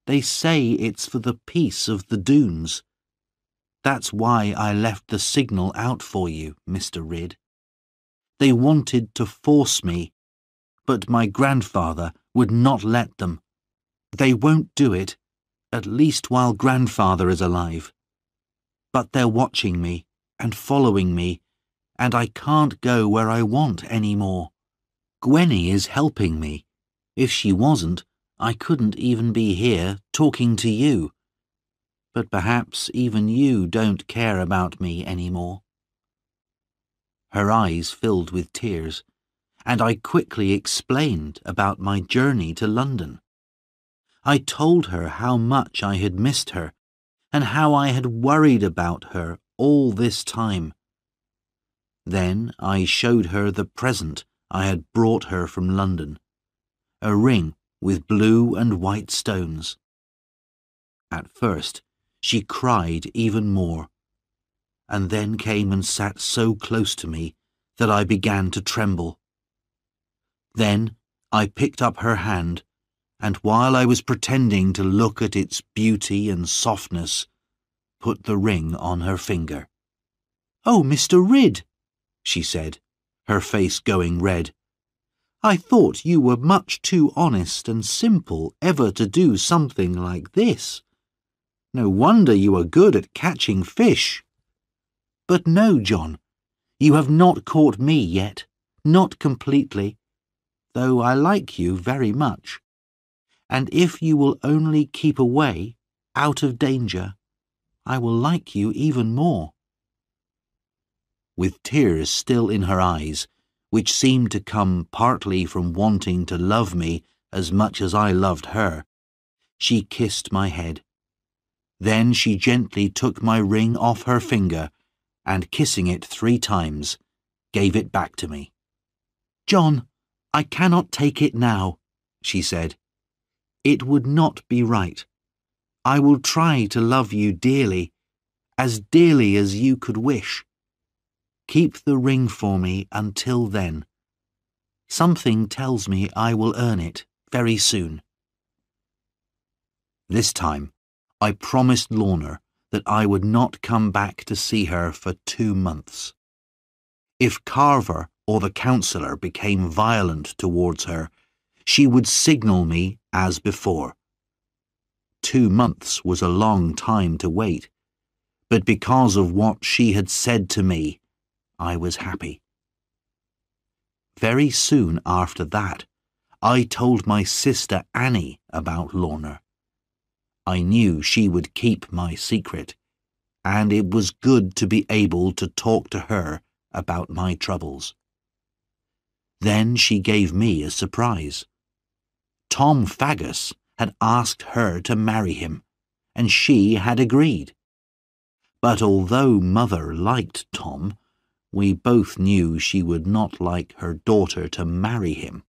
They say it's for the peace of the Doones. That's why I left the signal out for you, Mr. Ridd. They wanted to force me, but my grandfather would not let them. They won't do it, at least while grandfather is alive. But they're watching me and following me, and I can't go where I want any more. Gwenny is helping me. If she wasn't, I couldn't even be here talking to you. But perhaps even you don't care about me any more. Her eyes filled with tears, and I quickly explained about my journey to London. I told her how much I had missed her and how I had worried about her all this time. Then I showed her the present I had brought her from London, a ring with blue and white stones. At first, she cried even more, and then came and sat so close to me that I began to tremble. Then I picked up her hand and while I was pretending to look at its beauty and softness, put the ring on her finger. Oh, Mr. Ridd, she said, her face going red. I thought you were much too honest and simple ever to do something like this. No wonder you are good at catching fish. But no, John, you have not caught me yet, not completely, though I like you very much and if you will only keep away, out of danger, I will like you even more. With tears still in her eyes, which seemed to come partly from wanting to love me as much as I loved her, she kissed my head. Then she gently took my ring off her finger and, kissing it three times, gave it back to me. John, I cannot take it now, she said. It would not be right. I will try to love you dearly, as dearly as you could wish. Keep the ring for me until then. Something tells me I will earn it very soon. This time, I promised Lorna that I would not come back to see her for two months. If Carver or the counsellor became violent towards her, she would signal me as before. Two months was a long time to wait, but because of what she had said to me, I was happy. Very soon after that, I told my sister Annie about Lorna. I knew she would keep my secret, and it was good to be able to talk to her about my troubles. Then she gave me a surprise. Tom Faggus had asked her to marry him, and she had agreed. But although Mother liked Tom, we both knew she would not like her daughter to marry him.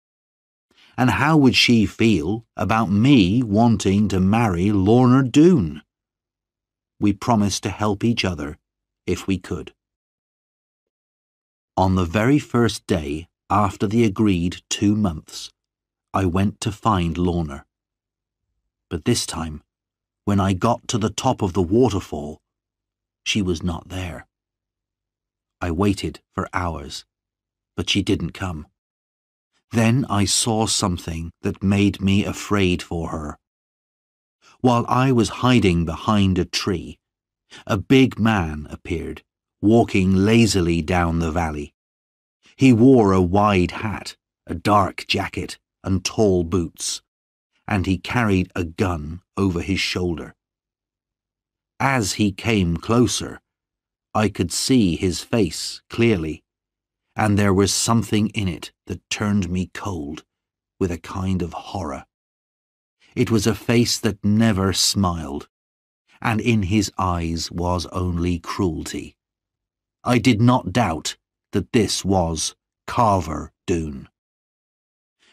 And how would she feel about me wanting to marry Lorna Doone? We promised to help each other if we could. On the very first day after the agreed two months, I went to find Lorna. But this time, when I got to the top of the waterfall, she was not there. I waited for hours, but she didn't come. Then I saw something that made me afraid for her. While I was hiding behind a tree, a big man appeared, walking lazily down the valley. He wore a wide hat, a dark jacket, and tall boots, and he carried a gun over his shoulder. As he came closer, I could see his face clearly, and there was something in it that turned me cold with a kind of horror. It was a face that never smiled, and in his eyes was only cruelty. I did not doubt that this was Carver Doone.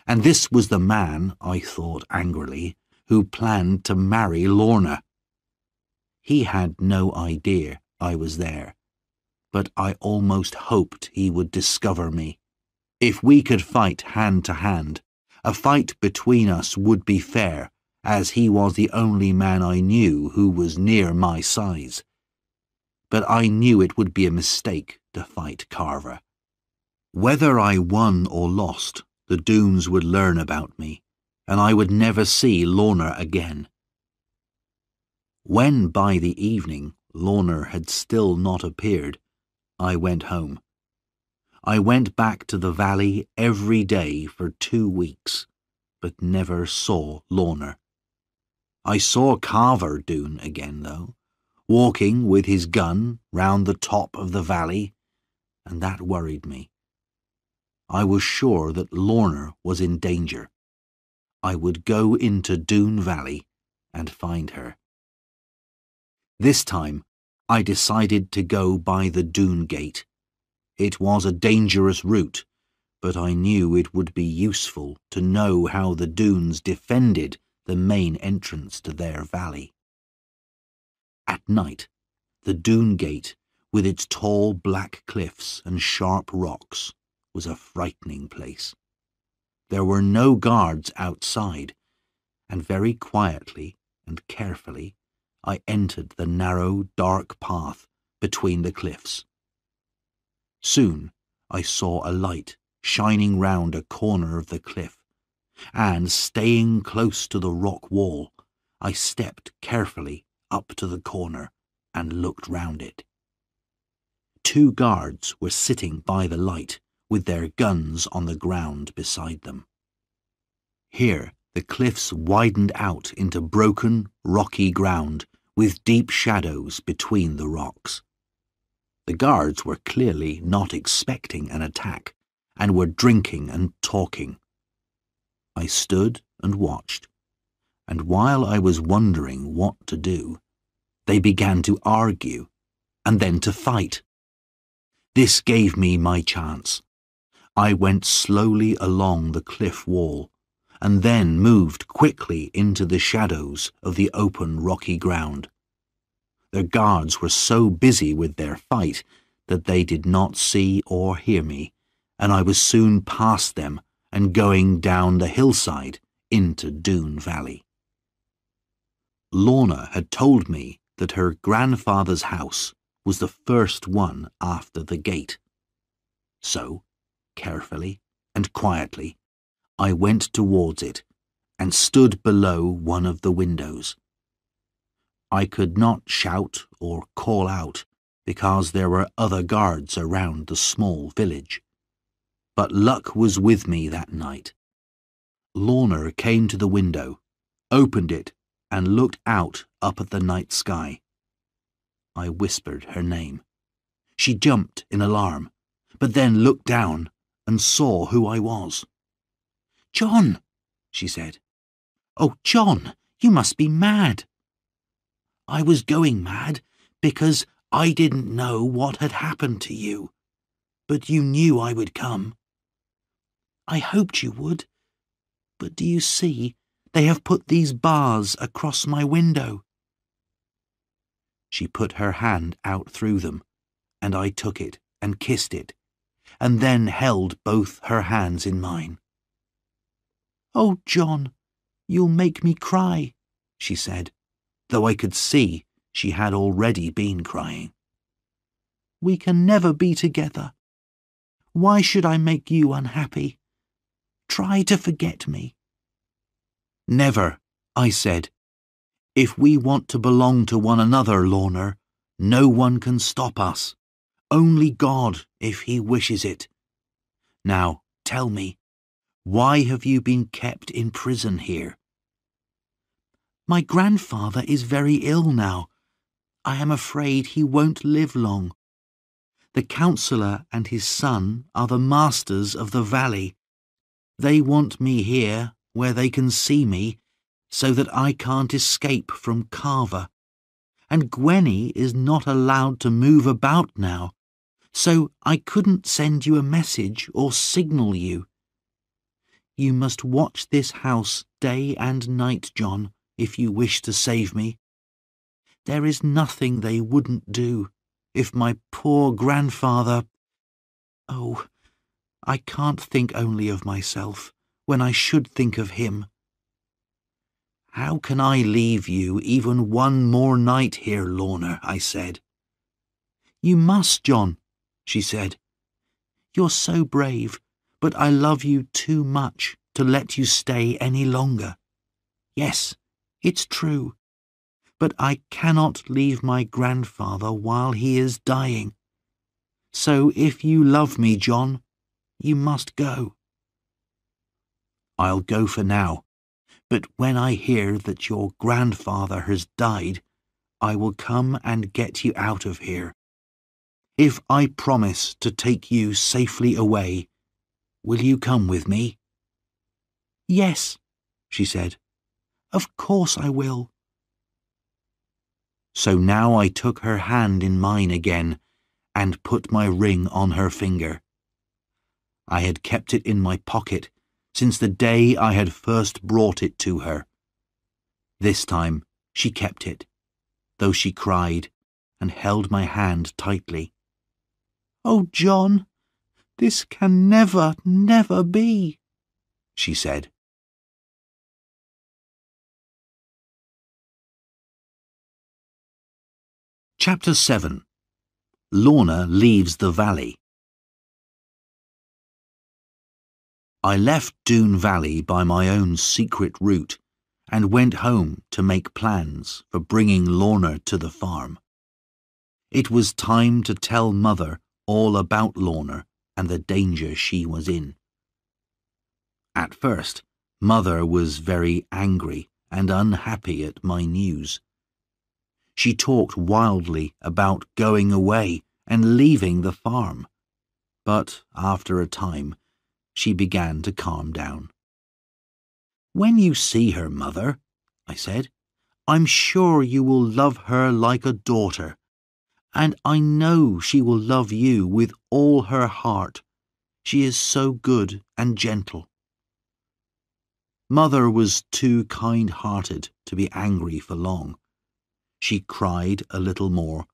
And this was the man, I thought angrily, who planned to marry Lorna. He had no idea I was there, but I almost hoped he would discover me. If we could fight hand to hand, a fight between us would be fair, as he was the only man I knew who was near my size. But I knew it would be a mistake to fight Carver. Whether I won or lost, the Doones would learn about me, and I would never see Lorna again. When by the evening Lorna had still not appeared, I went home. I went back to the valley every day for two weeks, but never saw Lorna. I saw Carver Doone again, though, walking with his gun round the top of the valley, and that worried me. I was sure that Lorna was in danger. I would go into Doone Valley and find her. This time, I decided to go by the Doone Gate. It was a dangerous route, but I knew it would be useful to know how the Doones defended the main entrance to their valley. At night, the Doone Gate, with its tall black cliffs and sharp rocks, was a frightening place. There were no guards outside, and very quietly and carefully I entered the narrow, dark path between the cliffs. Soon I saw a light shining round a corner of the cliff, and staying close to the rock wall, I stepped carefully up to the corner and looked round it. Two guards were sitting by the light, with their guns on the ground beside them. Here the cliffs widened out into broken, rocky ground with deep shadows between the rocks. The guards were clearly not expecting an attack and were drinking and talking. I stood and watched, and while I was wondering what to do, they began to argue and then to fight. This gave me my chance. I went slowly along the cliff wall, and then moved quickly into the shadows of the open rocky ground. The guards were so busy with their fight that they did not see or hear me, and I was soon past them and going down the hillside into Doone Valley. Lorna had told me that her grandfather's house was the first one after the gate. So, carefully and quietly, I went towards it and stood below one of the windows. I could not shout or call out because there were other guards around the small village. But luck was with me that night. Lorna came to the window, opened it, and looked out up at the night sky. I whispered her name. She jumped in alarm, but then looked down and saw who I was. John, she said. Oh, John, you must be mad. I was going mad because I didn't know what had happened to you, but you knew I would come. I hoped you would, but do you see, they have put these bars across my window. She put her hand out through them, and I took it and kissed it, and then held both her hands in mine. Oh, John, you'll make me cry, she said though I could see she had already been crying. We can never be together. Why should I make you unhappy? Try to forget me. Never, I said. If we want to belong to one another, Lorna, no one can stop us. Only God, if he wishes it. Now, tell me, why have you been kept in prison here? My grandfather is very ill now. I am afraid he won't live long. The counsellor and his son are the masters of the valley. They want me here, where they can see me, so that I can't escape from Carver. And Gwenny is not allowed to move about now, so I couldn't send you a message or signal you. You must watch this house day and night, John if you wish to save me. There is nothing they wouldn't do if my poor grandfather... Oh, I can't think only of myself when I should think of him. How can I leave you even one more night here, Lorna? I said. You must, John, she said. You're so brave, but I love you too much to let you stay any longer. Yes, it's true. But I cannot leave my grandfather while he is dying. So if you love me, John, you must go. I'll go for now, but when I hear that your grandfather has died, I will come and get you out of here. If I promise to take you safely away, will you come with me? Yes, she said. Of course I will. So now I took her hand in mine again and put my ring on her finger. I had kept it in my pocket since the day I had first brought it to her. This time she kept it, though she cried and held my hand tightly. Oh, John, this can never, never be, she said. Chapter 7 Lorna Leaves the Valley I left Doone Valley by my own secret route and went home to make plans for bringing Lorna to the farm. It was time to tell Mother all about Lorna and the danger she was in. At first, Mother was very angry and unhappy at my news. She talked wildly about going away and leaving the farm. But after a time, she began to calm down. When you see her, mother, I said, I'm sure you will love her like a daughter, and I know she will love you with all her heart. She is so good and gentle. Mother was too kind-hearted to be angry for long. She cried a little more,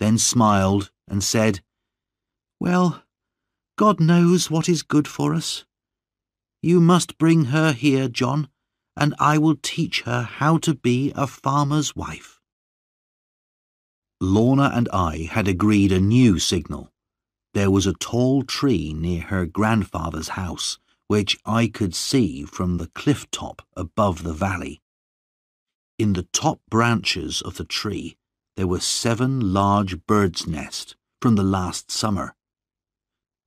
then smiled and said, Well, God knows what is good for us. You must bring her here, John, and I will teach her how to be a farmer's wife. Lorna and I had agreed a new signal. There was a tall tree near her grandfather's house, which I could see from the cliff top above the valley. In the top branches of the tree there were seven large birds' nests from the last summer.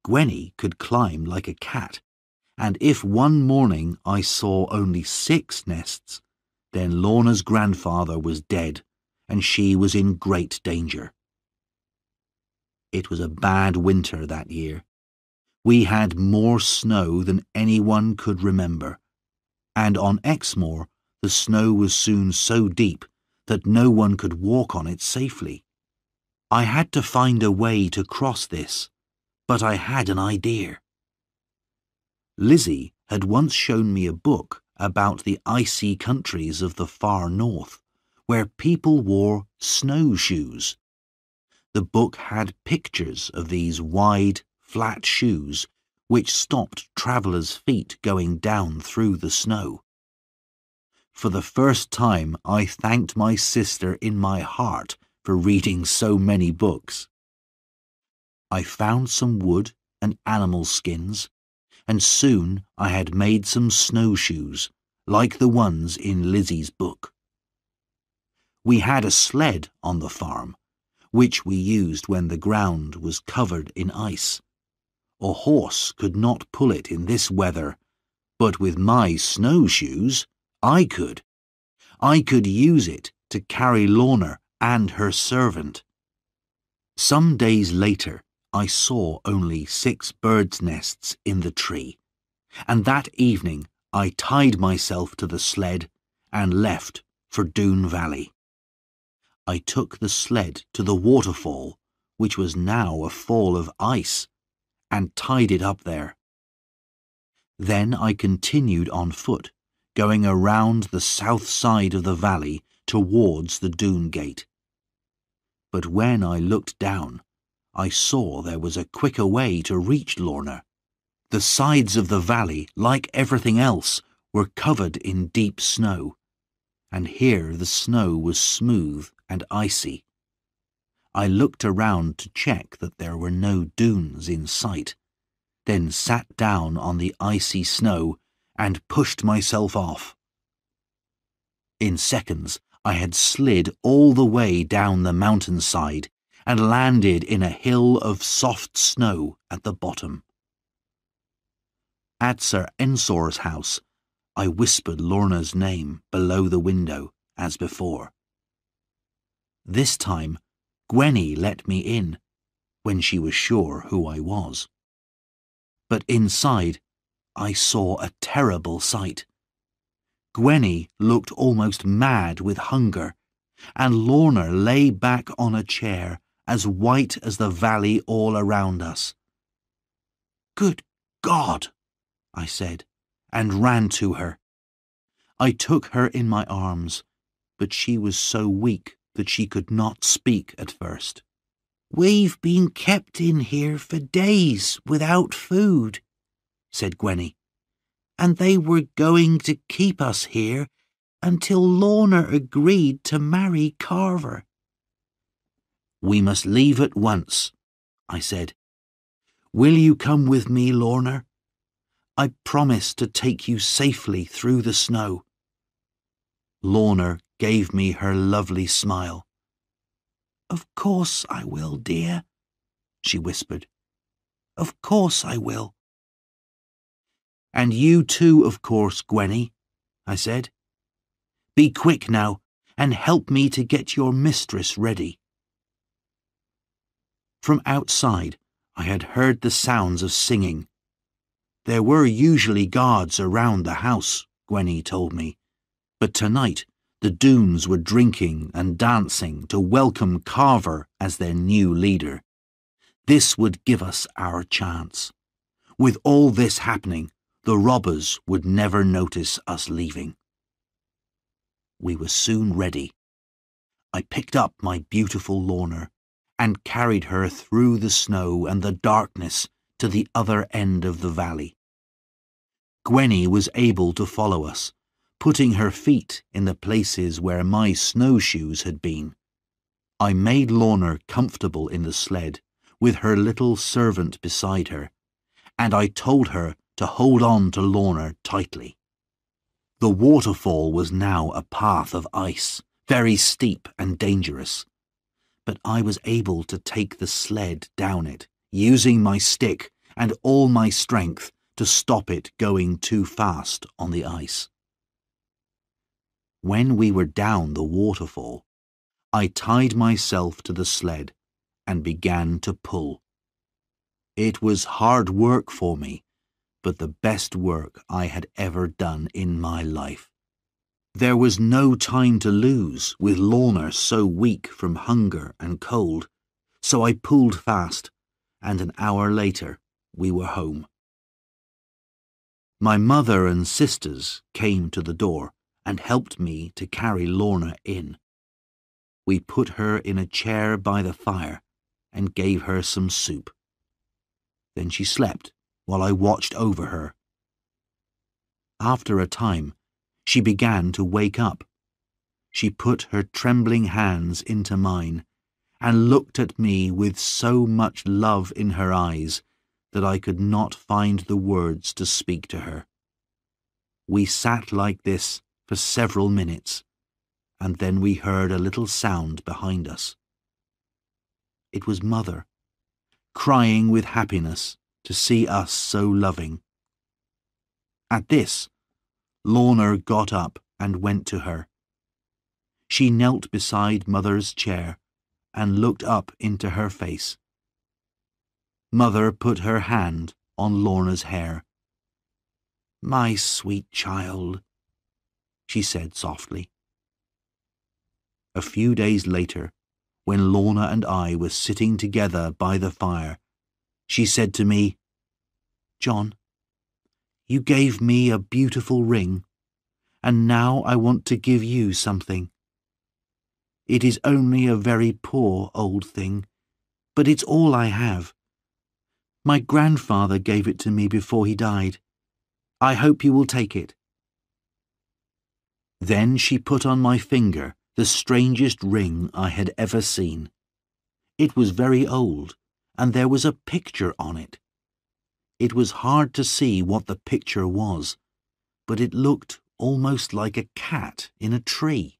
Gwenny could climb like a cat, and if one morning I saw only six nests, then Lorna's grandfather was dead and she was in great danger. It was a bad winter that year. We had more snow than anyone could remember, and on Exmoor the snow was soon so deep that no one could walk on it safely. I had to find a way to cross this, but I had an idea. Lizzie had once shown me a book about the icy countries of the far north where people wore snowshoes. The book had pictures of these wide, flat shoes which stopped travellers' feet going down through the snow. For the first time I thanked my sister in my heart for reading so many books. I found some wood and animal skins, and soon I had made some snowshoes, like the ones in Lizzie's book. We had a sled on the farm, which we used when the ground was covered in ice. A horse could not pull it in this weather, but with my snowshoes, I could. I could use it to carry Lorna and her servant. Some days later, I saw only six birds' nests in the tree, and that evening I tied myself to the sled and left for Doone Valley. I took the sled to the waterfall, which was now a fall of ice, and tied it up there. Then I continued on foot, going around the south side of the valley towards the Doone Gate. But when I looked down, I saw there was a quicker way to reach Lorna. The sides of the valley, like everything else, were covered in deep snow, and here the snow was smooth and icy. I looked around to check that there were no Doones in sight, then sat down on the icy snow and pushed myself off. In seconds, I had slid all the way down the mountainside and landed in a hill of soft snow at the bottom. At Sir Ensor's house, I whispered Lorna's name below the window, as before. This time, Gwenny let me in, when she was sure who I was. But inside, I saw a terrible sight. Gwenny looked almost mad with hunger, and Lorna lay back on a chair, as white as the valley all around us. Good God! I said, and ran to her. I took her in my arms, but she was so weak that she could not speak at first. We've been kept in here for days without food, said Gwenny, and they were going to keep us here until Lorna agreed to marry Carver. We must leave at once, I said. Will you come with me, Lorna? I promise to take you safely through the snow. Lorna gave me her lovely smile. Of course I will, dear, she whispered. Of course I will. And you too, of course, Gwenny, I said. Be quick now, and help me to get your mistress ready. From outside, I had heard the sounds of singing. There were usually guards around the house, Gwenny told me, but tonight the Doones were drinking and dancing to welcome Carver as their new leader. This would give us our chance. With all this happening, the robbers would never notice us leaving. We were soon ready. I picked up my beautiful Lorna and carried her through the snow and the darkness to the other end of the valley. Gwenny was able to follow us, putting her feet in the places where my snowshoes had been. I made Lorna comfortable in the sled, with her little servant beside her, and I told her to hold on to Lorna tightly. The waterfall was now a path of ice, very steep and dangerous, but I was able to take the sled down it, using my stick and all my strength to stop it going too fast on the ice. When we were down the waterfall, I tied myself to the sled and began to pull. It was hard work for me, but the best work I had ever done in my life. There was no time to lose with Lorna so weak from hunger and cold, so I pulled fast, and an hour later we were home. My mother and sisters came to the door and helped me to carry Lorna in. We put her in a chair by the fire and gave her some soup. Then she slept while I watched over her. After a time, she began to wake up. She put her trembling hands into mine and looked at me with so much love in her eyes that I could not find the words to speak to her. We sat like this for several minutes, and then we heard a little sound behind us. It was Mother, crying with happiness to see us so loving. At this, Lorna got up and went to her. She knelt beside Mother's chair and looked up into her face. Mother put her hand on Lorna's hair. My sweet child, she said softly. A few days later, when Lorna and I were sitting together by the fire, she said to me, John, you gave me a beautiful ring, and now I want to give you something. It is only a very poor old thing, but it's all I have. My grandfather gave it to me before he died. I hope you will take it. Then she put on my finger the strangest ring I had ever seen. It was very old, and there was a picture on it. It was hard to see what the picture was, but it looked almost like a cat in a tree.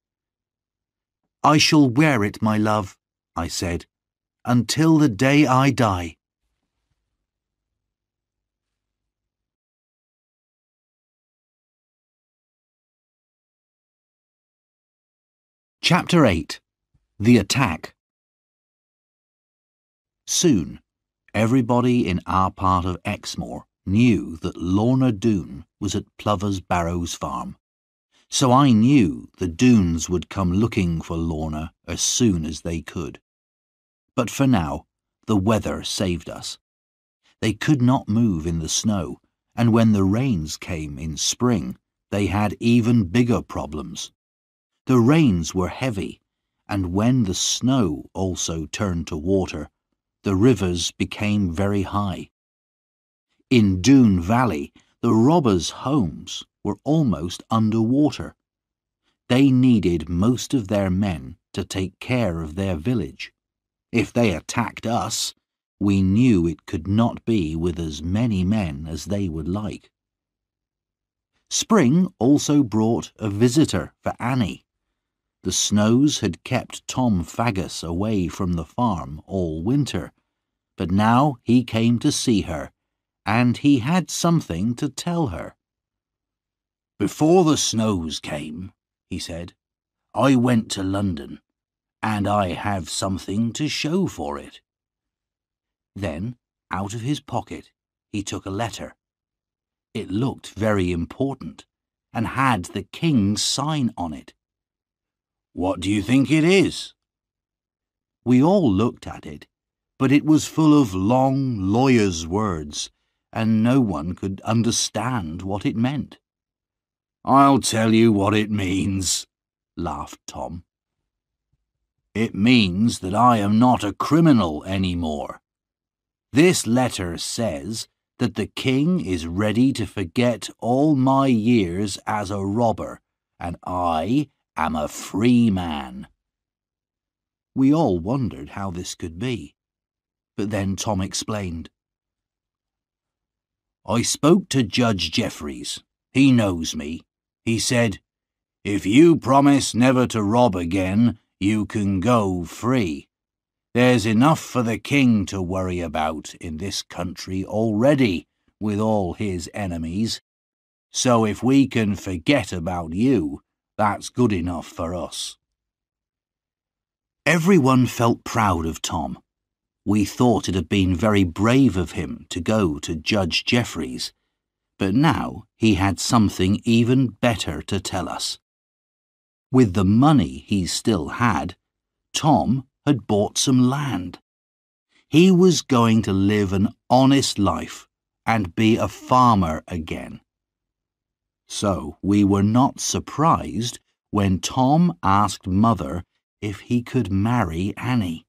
I shall wear it, my love, I said, until the day I die. Chapter 8 The Attack Soon Everybody in our part of Exmoor knew that Lorna Doone was at Plover's Barrows farm, so I knew the Doones would come looking for Lorna as soon as they could. But for now, the weather saved us. They could not move in the snow, and when the rains came in spring, they had even bigger problems. The rains were heavy, and when the snow also turned to water, the rivers became very high. In Doone Valley, the robbers' homes were almost under water. They needed most of their men to take care of their village. If they attacked us, we knew it could not be with as many men as they would like. Spring also brought a visitor for Annie. The snows had kept Tom Faggus away from the farm all winter, but now he came to see her, and he had something to tell her. Before the snows came, he said, I went to London, and I have something to show for it. Then, out of his pocket, he took a letter. It looked very important, and had the king's sign on it. What do you think it is? We all looked at it but it was full of long lawyer's words, and no one could understand what it meant. I'll tell you what it means, laughed Tom. It means that I am not a criminal any more. This letter says that the king is ready to forget all my years as a robber, and I am a free man. We all wondered how this could be. But then Tom explained. I spoke to Judge Jeffreys. He knows me. He said, If you promise never to rob again, you can go free. There's enough for the king to worry about in this country already with all his enemies. So if we can forget about you, that's good enough for us. Everyone felt proud of Tom. We thought it had been very brave of him to go to Judge Jeffreys, but now he had something even better to tell us. With the money he still had, Tom had bought some land. He was going to live an honest life and be a farmer again. So we were not surprised when Tom asked Mother if he could marry Annie.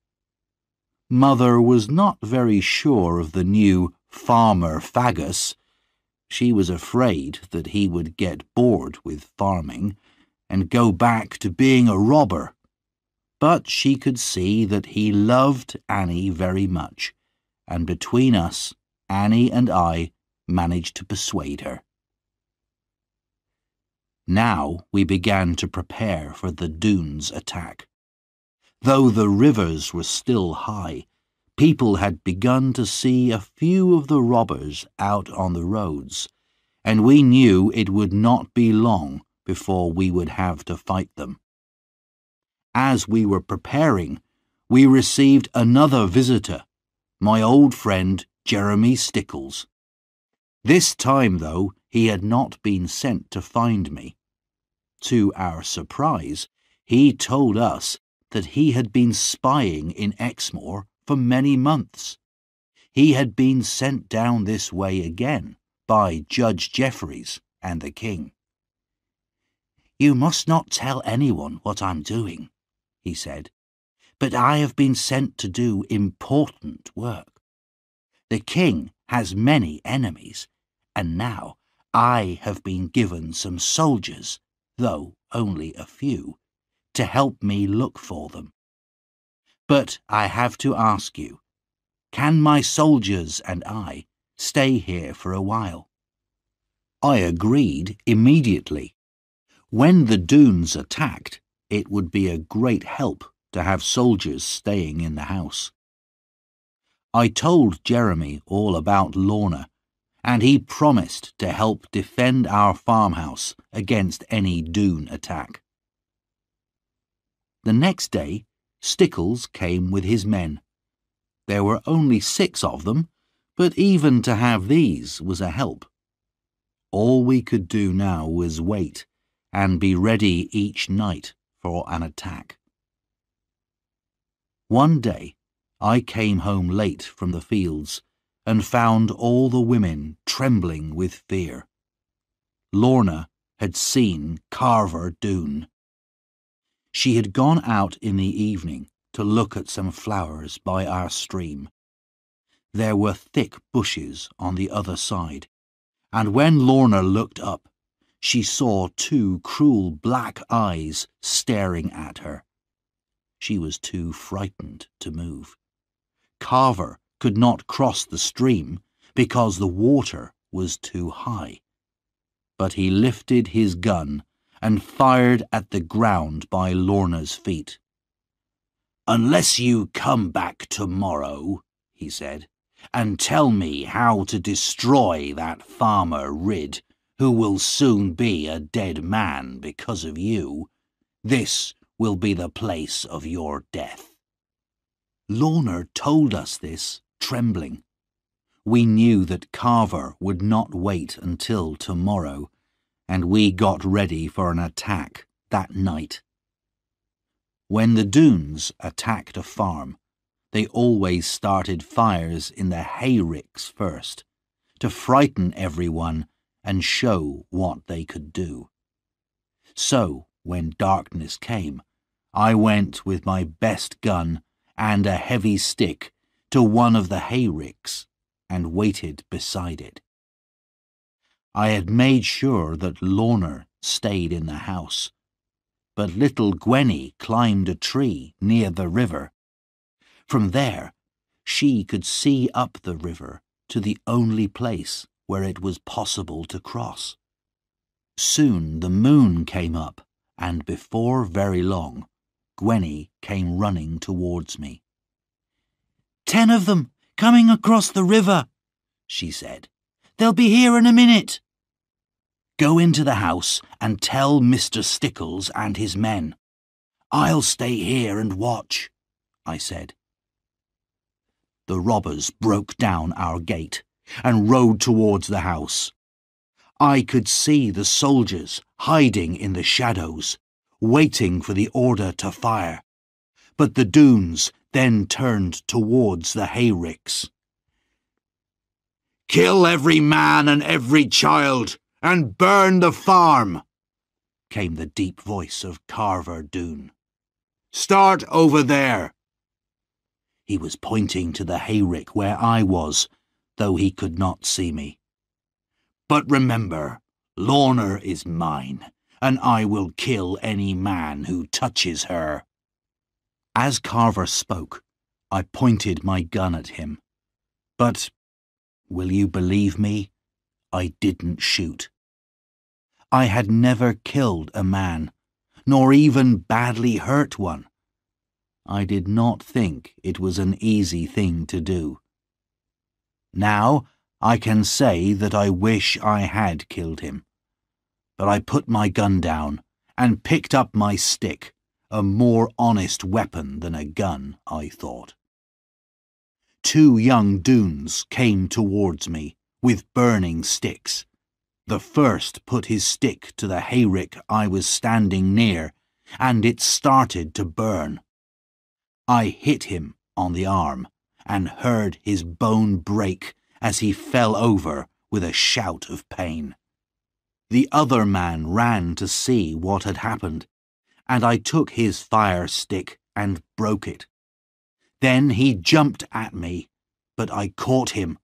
Mother was not very sure of the new farmer Faggus. She was afraid that he would get bored with farming and go back to being a robber. But she could see that he loved Annie very much, and between us, Annie and I managed to persuade her. Now we began to prepare for the Doones attack. Though the rivers were still high, people had begun to see a few of the robbers out on the roads, and we knew it would not be long before we would have to fight them. As we were preparing, we received another visitor, my old friend Jeremy Stickles. This time, though, he had not been sent to find me. To our surprise, he told us that he had been spying in Exmoor for many months. He had been sent down this way again by Judge Jeffreys and the king. You must not tell anyone what I'm doing, he said, but I have been sent to do important work. The king has many enemies, and now I have been given some soldiers, though only a few, to help me look for them. But I have to ask you, can my soldiers and I stay here for a while? I agreed immediately. When the Doones attacked, it would be a great help to have soldiers staying in the house. I told Jeremy all about Lorna, and he promised to help defend our farmhouse against any Doone attack. The next day, Stickles came with his men. There were only six of them, but even to have these was a help. All we could do now was wait and be ready each night for an attack. One day, I came home late from the fields and found all the women trembling with fear. Lorna had seen Carver Doone. She had gone out in the evening to look at some flowers by our stream. There were thick bushes on the other side, and when Lorna looked up, she saw two cruel black eyes staring at her. She was too frightened to move. Carver could not cross the stream because the water was too high. But he lifted his gun and fired at the ground by Lorna's feet. Unless you come back tomorrow, he said, and tell me how to destroy that farmer Ridd, who will soon be a dead man because of you, this will be the place of your death. Lorna told us this, trembling. We knew that Carver would not wait until tomorrow, and we got ready for an attack that night. When the Doones attacked a farm, they always started fires in the hayricks first, to frighten everyone and show what they could do. So, when darkness came, I went with my best gun and a heavy stick to one of the hayricks and waited beside it. I had made sure that Lorna stayed in the house, but little Gwenny climbed a tree near the river. From there, she could see up the river to the only place where it was possible to cross. Soon the moon came up, and before very long, Gwenny came running towards me. Ten of them, coming across the river, she said. They'll be here in a minute. Go into the house and tell Mr. Stickles and his men. I'll stay here and watch, I said. The robbers broke down our gate and rode towards the house. I could see the soldiers hiding in the shadows, waiting for the order to fire. But the Doones then turned towards the hayricks. Kill every man and every child, and burn the farm, came the deep voice of Carver Doone. Start over there. He was pointing to the hayrick where I was, though he could not see me. But remember, Lorna is mine, and I will kill any man who touches her. As Carver spoke, I pointed my gun at him. But, will you believe me? I didn't shoot. I had never killed a man, nor even badly hurt one. I did not think it was an easy thing to do. Now I can say that I wish I had killed him. But I put my gun down and picked up my stick, a more honest weapon than a gun, I thought. Two young Doones came towards me with burning sticks. The first put his stick to the hayrick I was standing near, and it started to burn. I hit him on the arm and heard his bone break as he fell over with a shout of pain. The other man ran to see what had happened, and I took his fire stick and broke it. Then he jumped at me, but I caught him,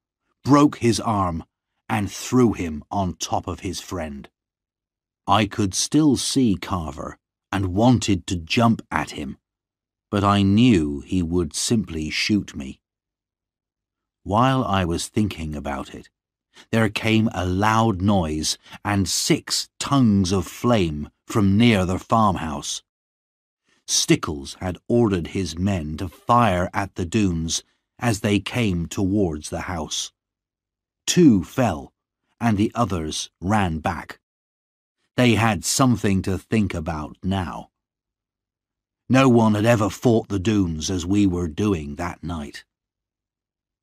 broke his arm, and threw him on top of his friend. I could still see Carver and wanted to jump at him, but I knew he would simply shoot me. While I was thinking about it, there came a loud noise and six tongues of flame from near the farmhouse. Stickles had ordered his men to fire at the Doones as they came towards the house. Two fell, and the others ran back. They had something to think about now. No one had ever fought the Doones as we were doing that night.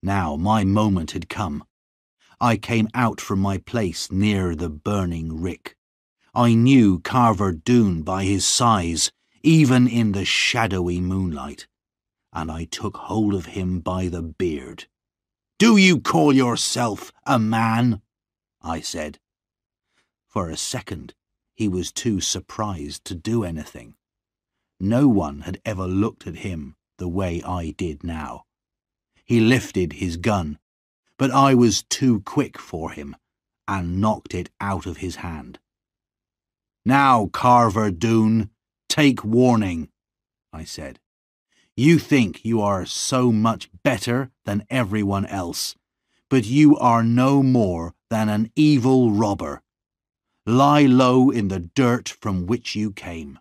Now my moment had come. I came out from my place near the burning rick. I knew Carver Doone by his size, even in the shadowy moonlight, and I took hold of him by the beard. Do you call yourself a man? I said. For a second, he was too surprised to do anything. No one had ever looked at him the way I did now. He lifted his gun, but I was too quick for him and knocked it out of his hand. Now, Carver Doone, take warning, I said. You think you are so much better than everyone else, but you are no more than an evil robber. Lie low in the dirt from which you came.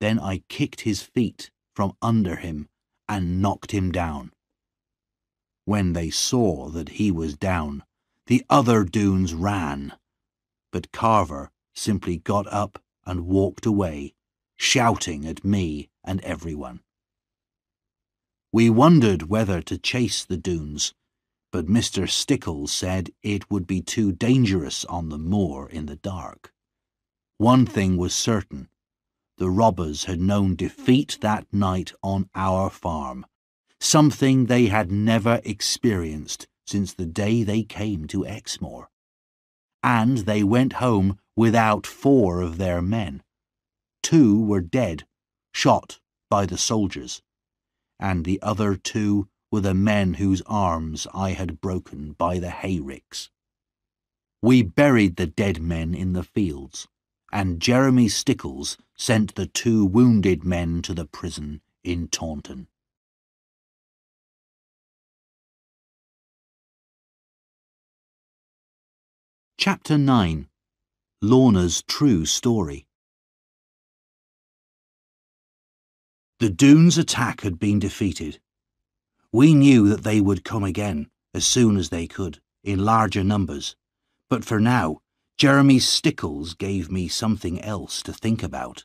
Then I kicked his feet from under him and knocked him down. When they saw that he was down, the other Doones ran, but Carver simply got up and walked away, shouting at me and everyone. We wondered whether to chase the Doones, but Mr. Stickles said it would be too dangerous on the moor in the dark. One thing was certain the robbers had known defeat that night on our farm, something they had never experienced since the day they came to Exmoor. And they went home without four of their men. Two were dead shot by the soldiers, and the other two were the men whose arms I had broken by the hayricks. We buried the dead men in the fields, and Jeremy Stickles sent the two wounded men to the prison in Taunton. Chapter 9 Lorna's True Story The Doones attack had been defeated. We knew that they would come again, as soon as they could, in larger numbers. But for now, Jeremy Stickles gave me something else to think about.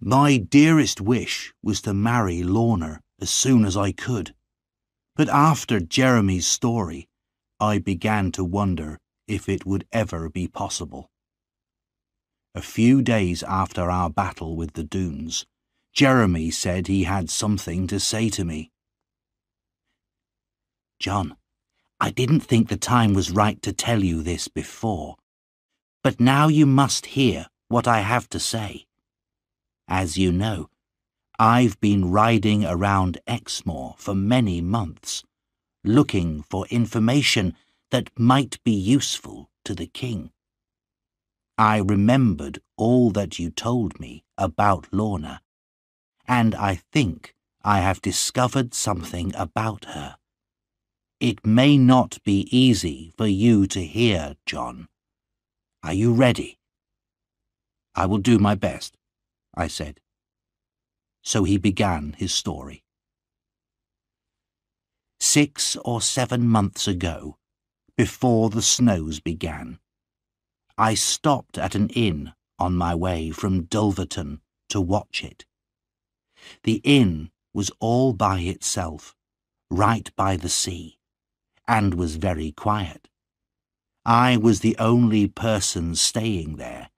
My dearest wish was to marry Lorna as soon as I could. But after Jeremy's story, I began to wonder if it would ever be possible. A few days after our battle with the Doones, Jeremy said he had something to say to me. John, I didn't think the time was right to tell you this before, but now you must hear what I have to say. As you know, I've been riding around Exmoor for many months, looking for information that might be useful to the king. I remembered all that you told me about Lorna and I think I have discovered something about her. It may not be easy for you to hear, John. Are you ready? I will do my best, I said. So he began his story. Six or seven months ago, before the snows began, I stopped at an inn on my way from Dulverton to Watchet. The inn was all by itself, right by the sea, and was very quiet. I was the only person staying there,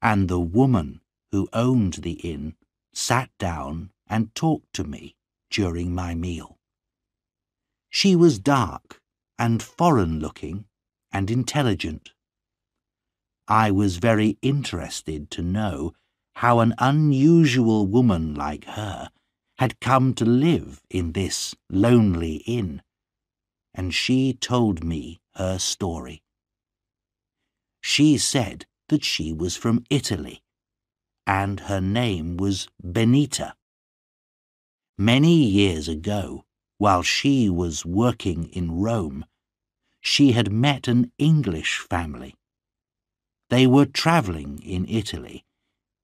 and the woman who owned the inn sat down and talked to me during my meal. She was dark and foreign-looking and intelligent. I was very interested to know how an unusual woman like her had come to live in this lonely inn, and she told me her story. She said that she was from Italy, and her name was Benita. Many years ago, while she was working in Rome, she had met an English family. They were travelling in Italy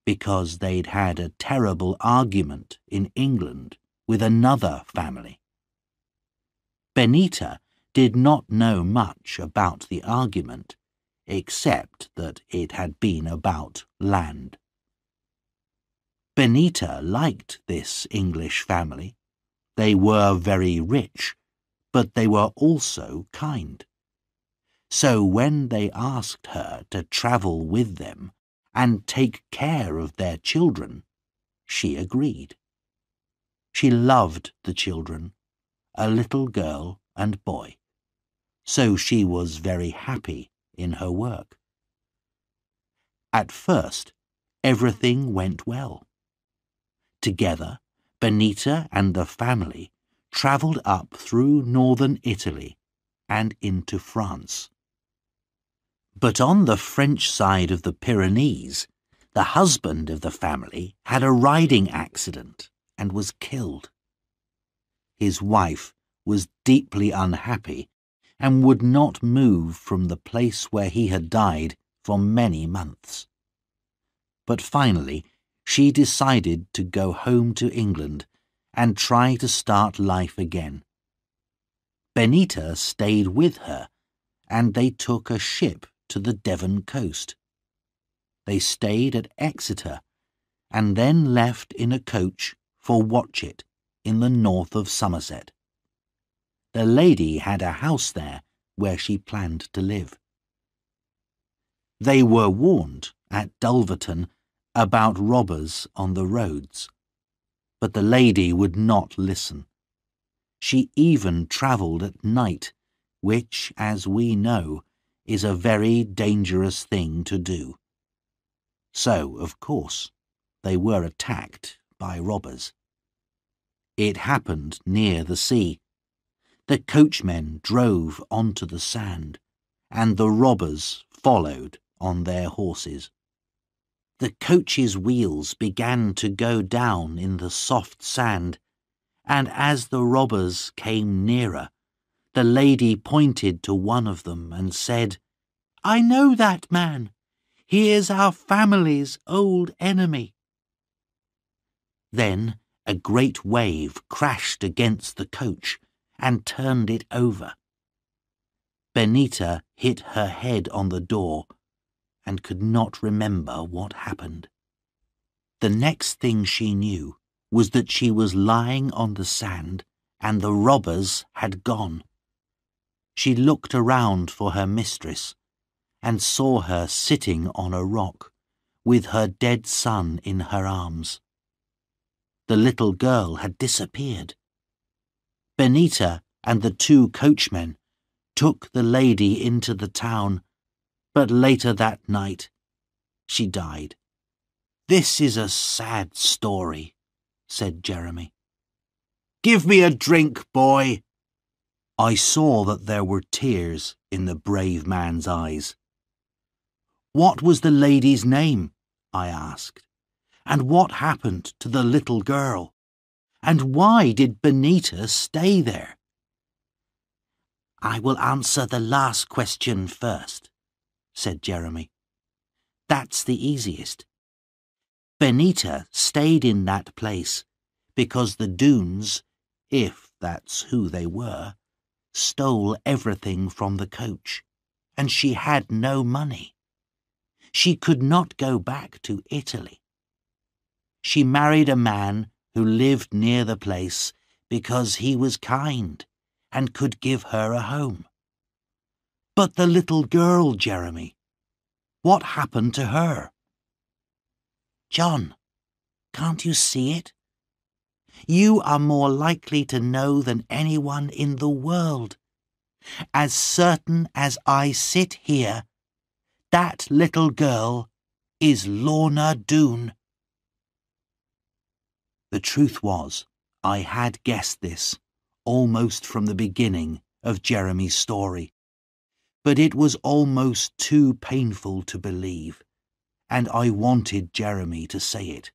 because they'd had a terrible argument in England with another family. Benita did not know much about the argument, except that it had been about land. Benita liked this English family. They were very rich, but they were also kind. So when they asked her to travel with them and take care of their children, she agreed. She loved the children, a little girl and boy, so she was very happy in her work. At first, everything went well. Together, Benita and the family travelled up through northern Italy and into France. But on the French side of the Pyrenees, the husband of the family had a riding accident and was killed. His wife was deeply unhappy and would not move from the place where he had died for many months. But finally, she decided to go home to England and try to start life again. Benita stayed with her, and they took a ship to the Devon coast. They stayed at Exeter and then left in a coach for Watchet in the north of Somerset. The lady had a house there where she planned to live. They were warned at Dulverton about robbers on the roads, but the lady would not listen. She even travelled at night, which, as we know, is a very dangerous thing to do. So, of course, they were attacked by robbers. It happened near the sea. The coachmen drove onto the sand, and the robbers followed on their horses. The coach's wheels began to go down in the soft sand, and as the robbers came nearer, the lady pointed to one of them and said, I know that man. He is our family's old enemy. Then a great wave crashed against the coach and turned it over. Benita hit her head on the door and could not remember what happened. The next thing she knew was that she was lying on the sand and the robbers had gone. She looked around for her mistress and saw her sitting on a rock with her dead son in her arms. The little girl had disappeared. Benita and the two coachmen took the lady into the town, but later that night she died. This is a sad story, said Jeremy. Give me a drink, boy. I saw that there were tears in the brave man's eyes. What was the lady's name? I asked. And what happened to the little girl? And why did Benita stay there? I will answer the last question first, said Jeremy. That's the easiest. Benita stayed in that place because the Doones, if that's who they were, stole everything from the coach, and she had no money. She could not go back to Italy. She married a man who lived near the place because he was kind and could give her a home. But the little girl, Jeremy, what happened to her? John, can't you see it? You are more likely to know than anyone in the world. As certain as I sit here that little girl is Lorna Doone. The truth was, I had guessed this almost from the beginning of Jeremy's story. But it was almost too painful to believe, and I wanted Jeremy to say it.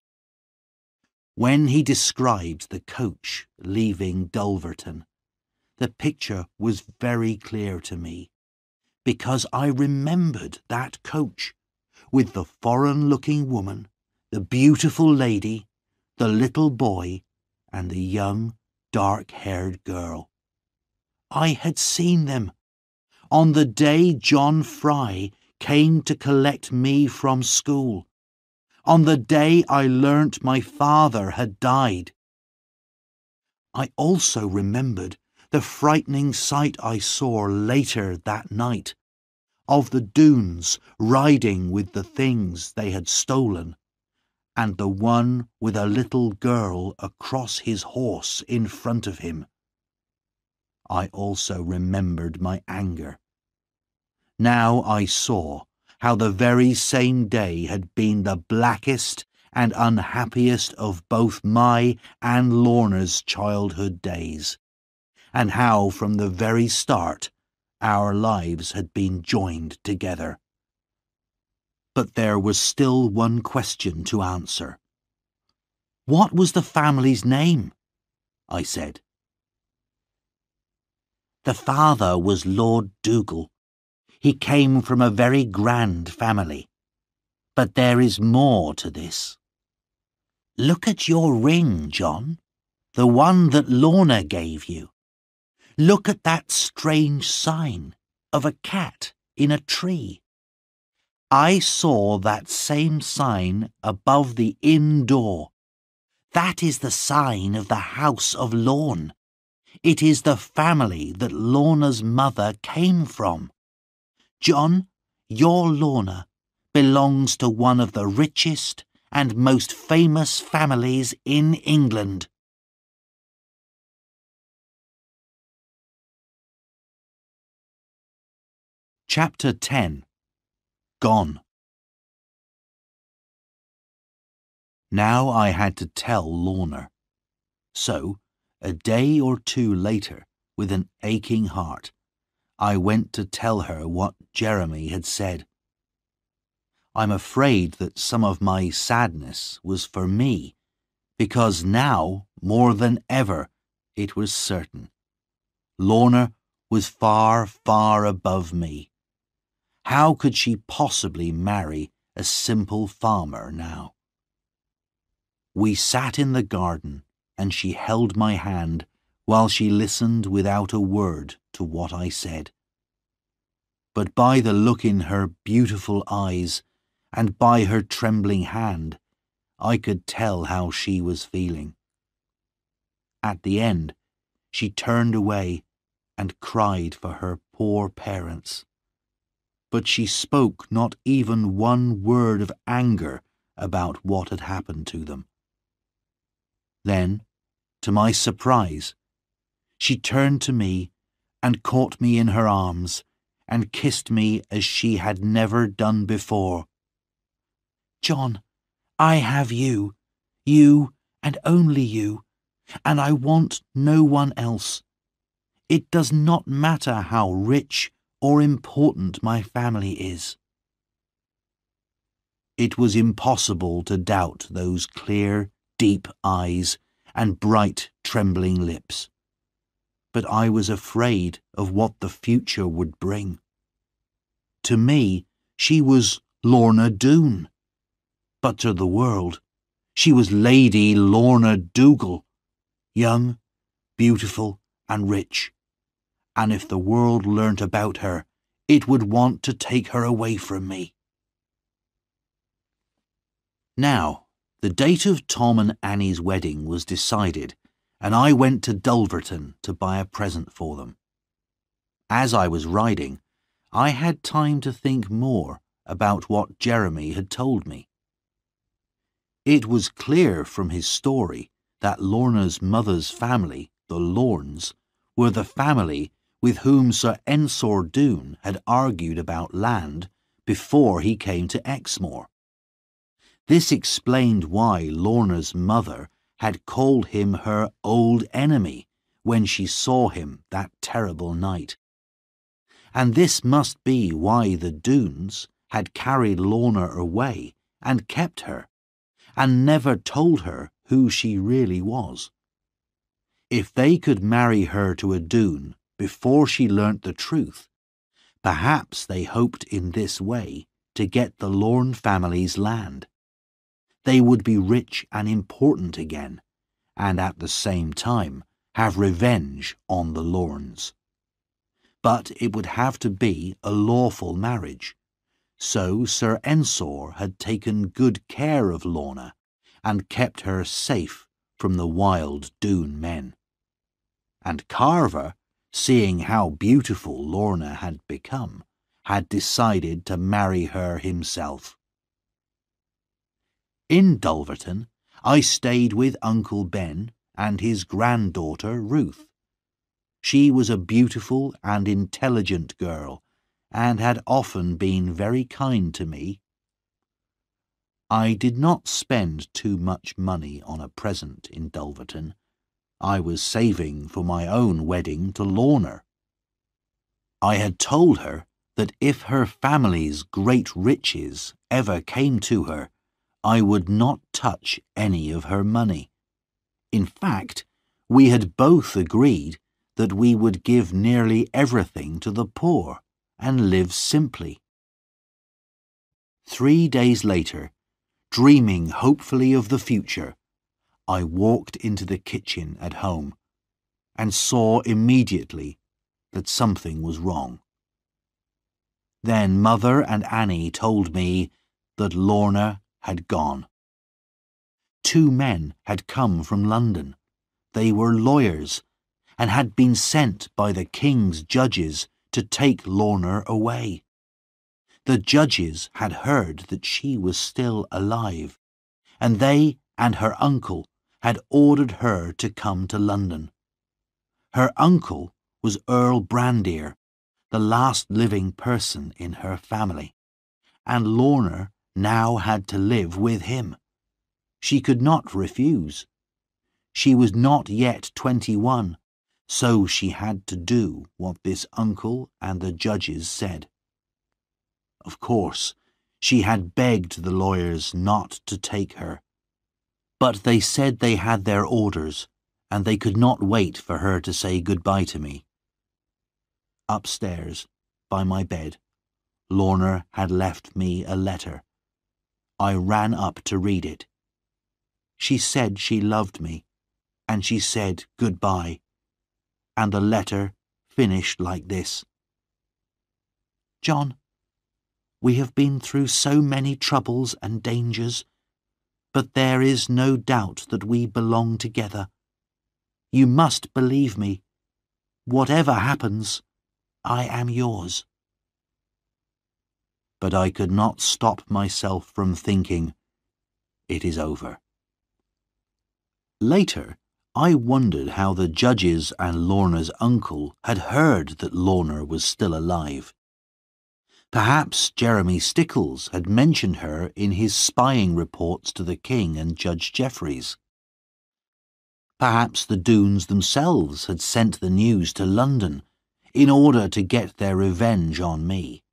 When he described the coach leaving Dulverton, the picture was very clear to me because I remembered that coach with the foreign looking woman, the beautiful lady, the little boy, and the young, dark haired girl. I had seen them on the day John Fry came to collect me from school, on the day I learnt my father had died. I also remembered the frightening sight I saw later that night of the Doones riding with the things they had stolen, and the one with a little girl across his horse in front of him. I also remembered my anger. Now I saw how the very same day had been the blackest and unhappiest of both my and Lorna's childhood days and how from the very start our lives had been joined together. But there was still one question to answer. What was the family's name? I said. The father was Lord Dugal. He came from a very grand family. But there is more to this. Look at your ring, John, the one that Lorna gave you. Look at that strange sign of a cat in a tree. I saw that same sign above the inn door. That is the sign of the House of Lorne. It is the family that Lorna's mother came from. John, your Lorna belongs to one of the richest and most famous families in England. Chapter 10 Gone Now I had to tell Lorna. So, a day or two later, with an aching heart, I went to tell her what Jeremy had said. I'm afraid that some of my sadness was for me, because now, more than ever, it was certain. Lorna was far, far above me. How could she possibly marry a simple farmer now? We sat in the garden, and she held my hand while she listened without a word to what I said. But by the look in her beautiful eyes and by her trembling hand, I could tell how she was feeling. At the end, she turned away and cried for her poor parents. But she spoke not even one word of anger about what had happened to them. Then, to my surprise, she turned to me and caught me in her arms and kissed me as she had never done before. John, I have you, you and only you, and I want no one else. It does not matter how rich or important my family is. It was impossible to doubt those clear, deep eyes and bright, trembling lips. But I was afraid of what the future would bring. To me, she was Lorna Doone but to the world she was Lady Lorna Dugal, young, beautiful, and rich. And if the world learnt about her, it would want to take her away from me. Now, the date of Tom and Annie's wedding was decided, and I went to Dulverton to buy a present for them. As I was riding, I had time to think more about what Jeremy had told me. It was clear from his story that Lorna's mother's family, the Lornes, were the family with whom Sir Ensor Doone had argued about land before he came to Exmoor. This explained why Lorna's mother had called him her old enemy when she saw him that terrible night. And this must be why the Doones had carried Lorna away and kept her and never told her who she really was. If they could marry her to a Doone before she learnt the truth, perhaps they hoped in this way to get the Lorne family's land. They would be rich and important again, and at the same time have revenge on the Lornes. But it would have to be a lawful marriage, so Sir Ensor had taken good care of Lorna and kept her safe from the wild Doone men. And Carver, seeing how beautiful Lorna had become, had decided to marry her himself. In Dulverton, I stayed with Uncle Ben and his granddaughter Ruth. She was a beautiful and intelligent girl and had often been very kind to me. I did not spend too much money on a present in Dulverton. I was saving for my own wedding to Lorna. I had told her that if her family's great riches ever came to her, I would not touch any of her money. In fact, we had both agreed that we would give nearly everything to the poor and live simply. Three days later, dreaming hopefully of the future, I walked into the kitchen at home and saw immediately that something was wrong. Then Mother and Annie told me that Lorna had gone. Two men had come from London. They were lawyers and had been sent by the king's judges to take Lorna away. The judges had heard that she was still alive, and they and her uncle had ordered her to come to London. Her uncle was Earl Brandir, the last living person in her family, and Lorna now had to live with him. She could not refuse. She was not yet twenty-one, so she had to do what this uncle and the judges said. Of course, she had begged the lawyers not to take her, but they said they had their orders and they could not wait for her to say goodbye to me. Upstairs, by my bed, Lorna had left me a letter. I ran up to read it. She said she loved me, and she said goodbye, and the letter finished like this. John, we have been through so many troubles and dangers, but there is no doubt that we belong together. You must believe me. Whatever happens, I am yours. But I could not stop myself from thinking, it is over. Later, I wondered how the judges and Lorna's uncle had heard that Lorna was still alive. Perhaps Jeremy Stickles had mentioned her in his spying reports to the King and Judge Jeffreys. Perhaps the Doones themselves had sent the news to London in order to get their revenge on me.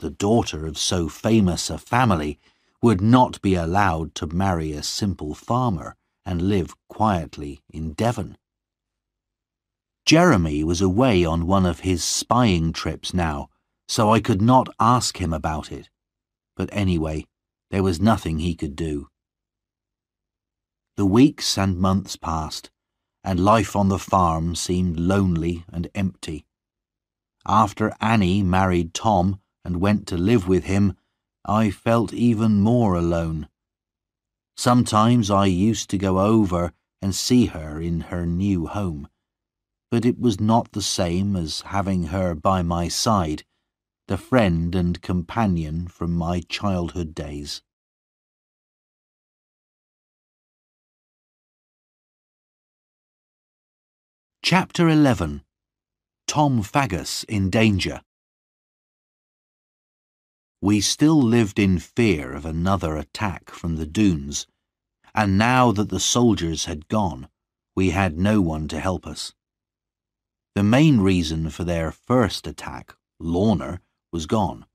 The daughter of so famous a family would not be allowed to marry a simple farmer and live quietly in Devon. Jeremy was away on one of his spying trips now, so I could not ask him about it. But anyway, there was nothing he could do. The weeks and months passed, and life on the farm seemed lonely and empty. After Annie married Tom and went to live with him, I felt even more alone. Sometimes I used to go over and see her in her new home, but it was not the same as having her by my side, the friend and companion from my childhood days. Chapter 11 Tom Faggus in Danger We still lived in fear of another attack from the Doones, and now that the soldiers had gone, we had no one to help us. The main reason for their first attack, Lorna, was gone,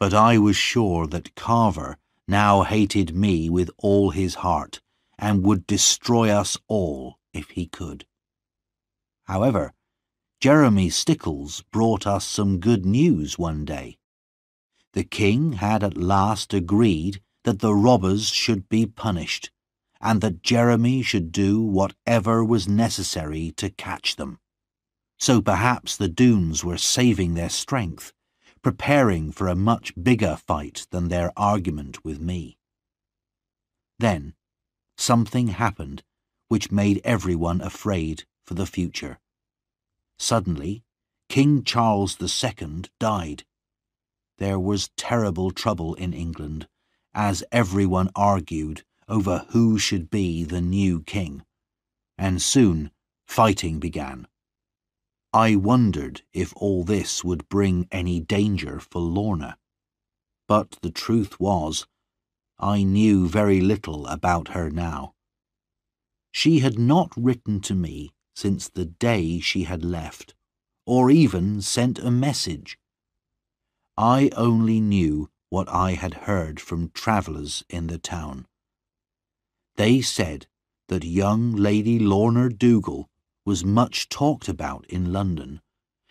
but I was sure that Carver now hated me with all his heart and would destroy us all if he could. However, Jeremy Stickles brought us some good news one day. The king had at last agreed that the robbers should be punished, and that Jeremy should do whatever was necessary to catch them. So perhaps the Doones were saving their strength, preparing for a much bigger fight than their argument with me. Then, something happened which made everyone afraid for the future. Suddenly, King Charles II died. There was terrible trouble in England, as everyone argued over who should be the new king, and soon fighting began. I wondered if all this would bring any danger for Lorna. But the truth was, I knew very little about her now. She had not written to me since the day she had left, or even sent a message. I only knew what I had heard from travellers in the town. They said that young Lady Lorna Dugal was much talked about in London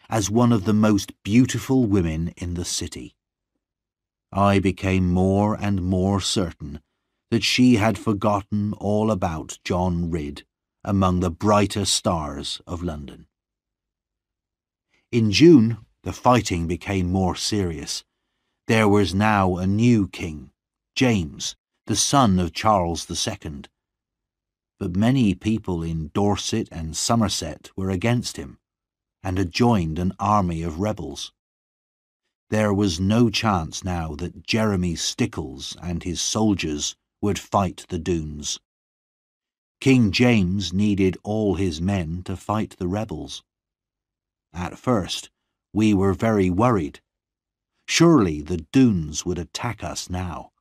as one of the most beautiful women in the city. I became more and more certain that she had forgotten all about John Ridd among the brighter stars of London. In June, the fighting became more serious. There was now a new king, James, the son of Charles II. But many people in Dorset and Somerset were against him, and had joined an army of rebels. There was no chance now that Jeremy Stickles and his soldiers would fight the Doones. King James needed all his men to fight the rebels. At first, we were very worried. Surely the Doones would attack us now.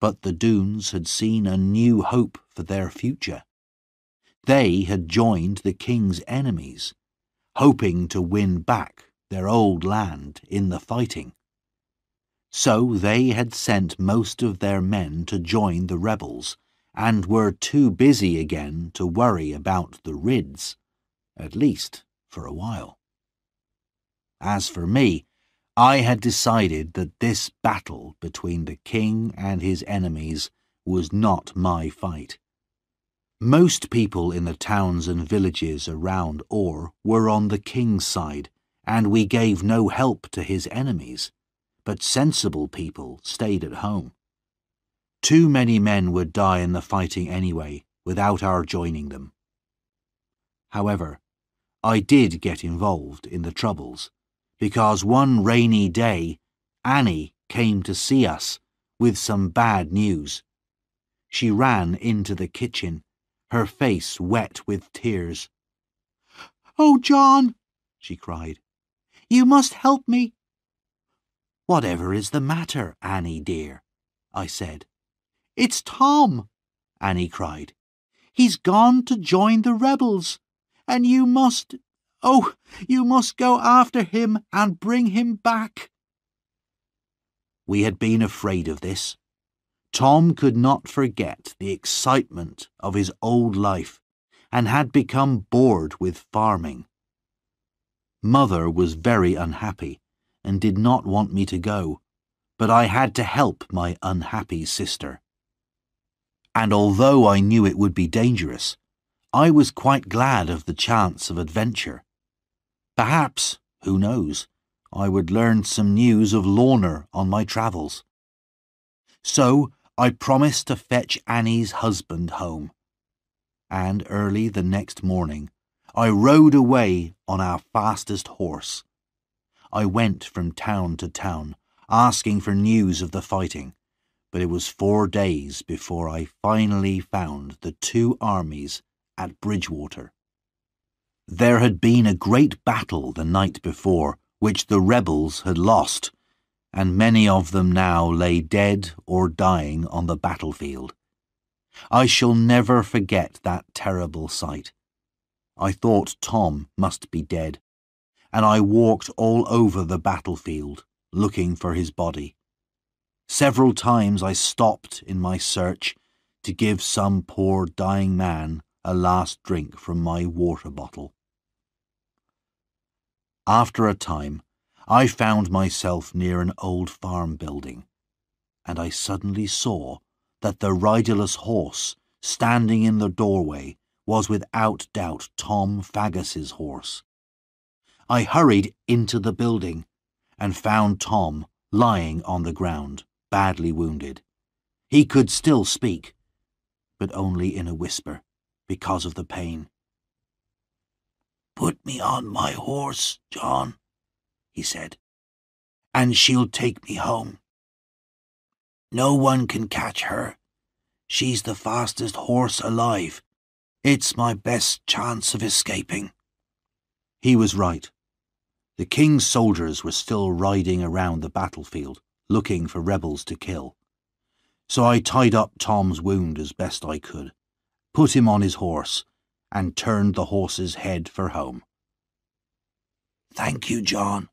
but the Doones had seen a new hope for their future. They had joined the king's enemies, hoping to win back their old land in the fighting. So they had sent most of their men to join the rebels and were too busy again to worry about the Ridds, at least for a while. As for me, I had decided that this battle between the king and his enemies was not my fight. Most people in the towns and villages around Oare were on the king's side, and we gave no help to his enemies, but sensible people stayed at home. Too many men would die in the fighting anyway, without our joining them. However, I did get involved in the troubles, because one rainy day Annie came to see us with some bad news. She ran into the kitchen her face wet with tears. Oh, John, she cried, you must help me. Whatever is the matter, Annie dear? I said. It's Tom, Annie cried. He's gone to join the rebels, and you must, oh, you must go after him and bring him back. We had been afraid of this, Tom could not forget the excitement of his old life and had become bored with farming. Mother was very unhappy and did not want me to go, but I had to help my unhappy sister. And although I knew it would be dangerous, I was quite glad of the chance of adventure. Perhaps, who knows, I would learn some news of Lorna on my travels. So I promised to fetch Annie's husband home. And early the next morning, I rode away on our fastest horse. I went from town to town, asking for news of the fighting, but it was four days before I finally found the two armies at Bridgwater. There had been a great battle the night before, which the rebels had lost and many of them now lay dead or dying on the battlefield. I shall never forget that terrible sight. I thought Tom must be dead, and I walked all over the battlefield, looking for his body. Several times I stopped in my search to give some poor dying man a last drink from my water bottle. After a time, I found myself near an old farm building, and I suddenly saw that the riderless horse standing in the doorway was without doubt Tom Faggus's horse. I hurried into the building and found Tom lying on the ground, badly wounded. He could still speak, but only in a whisper because of the pain. Put me on my horse, John, he said, and she'll take me home. No one can catch her. She's the fastest horse alive. It's my best chance of escaping. He was right. The king's soldiers were still riding around the battlefield, looking for rebels to kill. So I tied up Tom's wound as best I could, put him on his horse, and turned the horse's head for home. Thank you, John,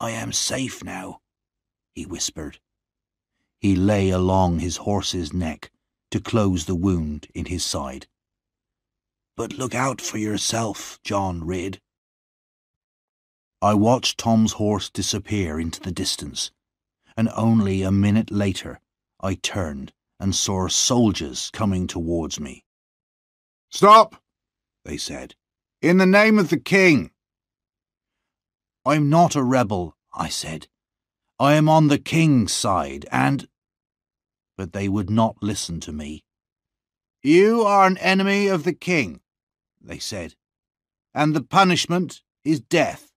I am safe now, he whispered. He lay along his horse's neck to close the wound in his side. But look out for yourself, John Ridd. I watched Tom's horse disappear into the distance, and only a minute later I turned and saw soldiers coming towards me. Stop, they said. In the name of the king. I'm not a rebel, I said. I am on the king's side, and... But they would not listen to me. You are an enemy of the king, they said, and the punishment is death.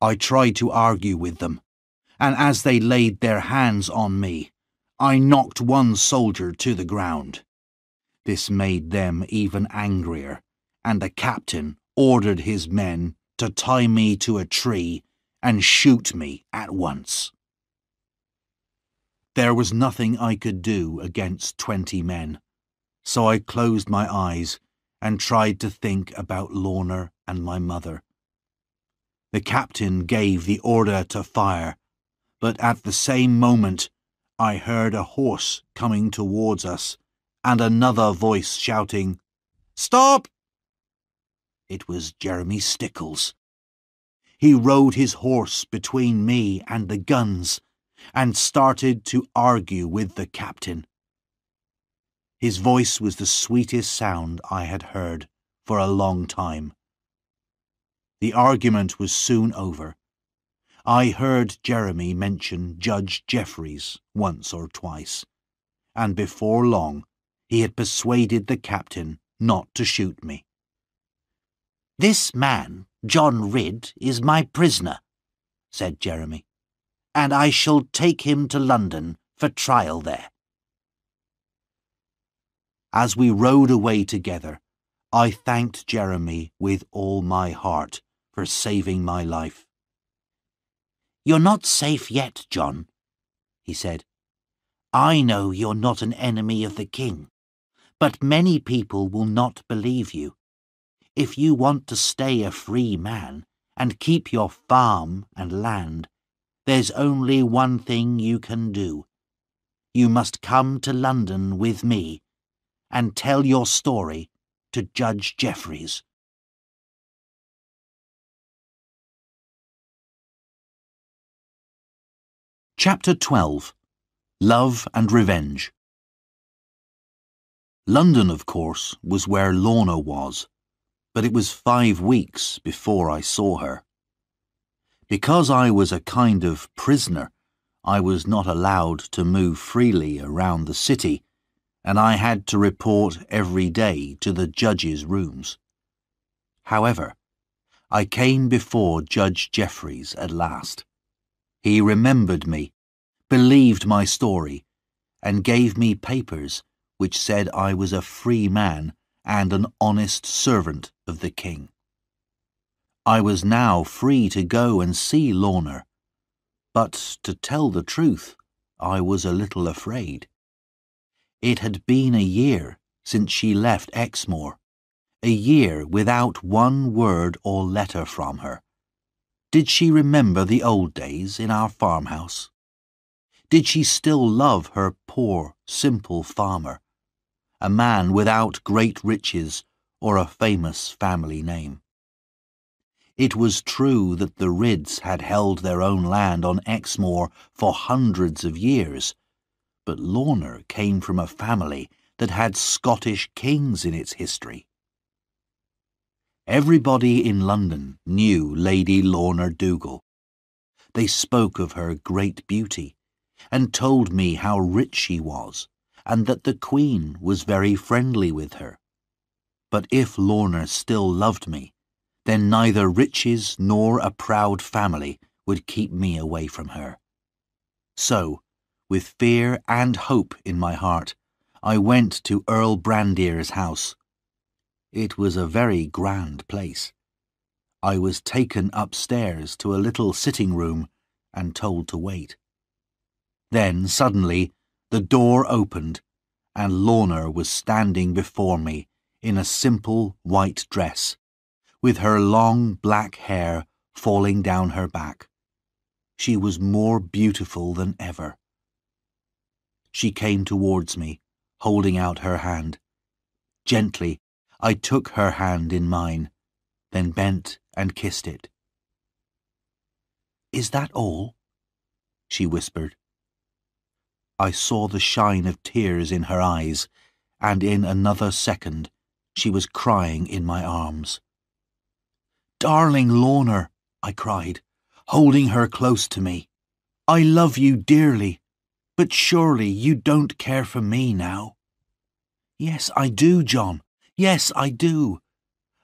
I tried to argue with them, and as they laid their hands on me, I knocked one soldier to the ground. This made them even angrier, and the captain ordered his men to tie me to a tree and shoot me at once. There was nothing I could do against twenty men, so I closed my eyes and tried to think about Lorna and my mother. The captain gave the order to fire, but at the same moment I heard a horse coming towards us and another voice shouting, Stop! It was Jeremy Stickles. He rode his horse between me and the guns and started to argue with the captain. His voice was the sweetest sound I had heard for a long time. The argument was soon over. I heard Jeremy mention Judge Jeffreys once or twice, and before long he had persuaded the captain not to shoot me. This man, John Ridd, is my prisoner, said Jeremy and I shall take him to London for trial there. As we rode away together, I thanked Jeremy with all my heart for saving my life. You're not safe yet, John, he said. I know you're not an enemy of the king, but many people will not believe you. If you want to stay a free man and keep your farm and land, there's only one thing you can do. You must come to London with me and tell your story to Judge Jeffreys. Chapter 12 Love and Revenge London, of course, was where Lorna was, but it was five weeks before I saw her. Because I was a kind of prisoner, I was not allowed to move freely around the city, and I had to report every day to the judge's rooms. However, I came before Judge Jeffreys at last. He remembered me, believed my story, and gave me papers which said I was a free man and an honest servant of the king. I was now free to go and see Lorna, but to tell the truth, I was a little afraid. It had been a year since she left Exmoor, a year without one word or letter from her. Did she remember the old days in our farmhouse? Did she still love her poor, simple farmer, a man without great riches or a famous family name? It was true that the Ridds had held their own land on Exmoor for hundreds of years, but Lorna came from a family that had Scottish kings in its history. Everybody in London knew Lady Lorna Dugal. They spoke of her great beauty, and told me how rich she was, and that the Queen was very friendly with her. But if Lorna still loved me, then neither riches nor a proud family would keep me away from her. So, with fear and hope in my heart, I went to Earl Brandir's house. It was a very grand place. I was taken upstairs to a little sitting room and told to wait. Then, suddenly, the door opened, and Lorna was standing before me in a simple white dress with her long black hair falling down her back. She was more beautiful than ever. She came towards me, holding out her hand. Gently, I took her hand in mine, then bent and kissed it. Is that all? she whispered. I saw the shine of tears in her eyes, and in another second she was crying in my arms. Darling Lorna, I cried, holding her close to me. I love you dearly, but surely you don't care for me now. Yes, I do, John. Yes, I do.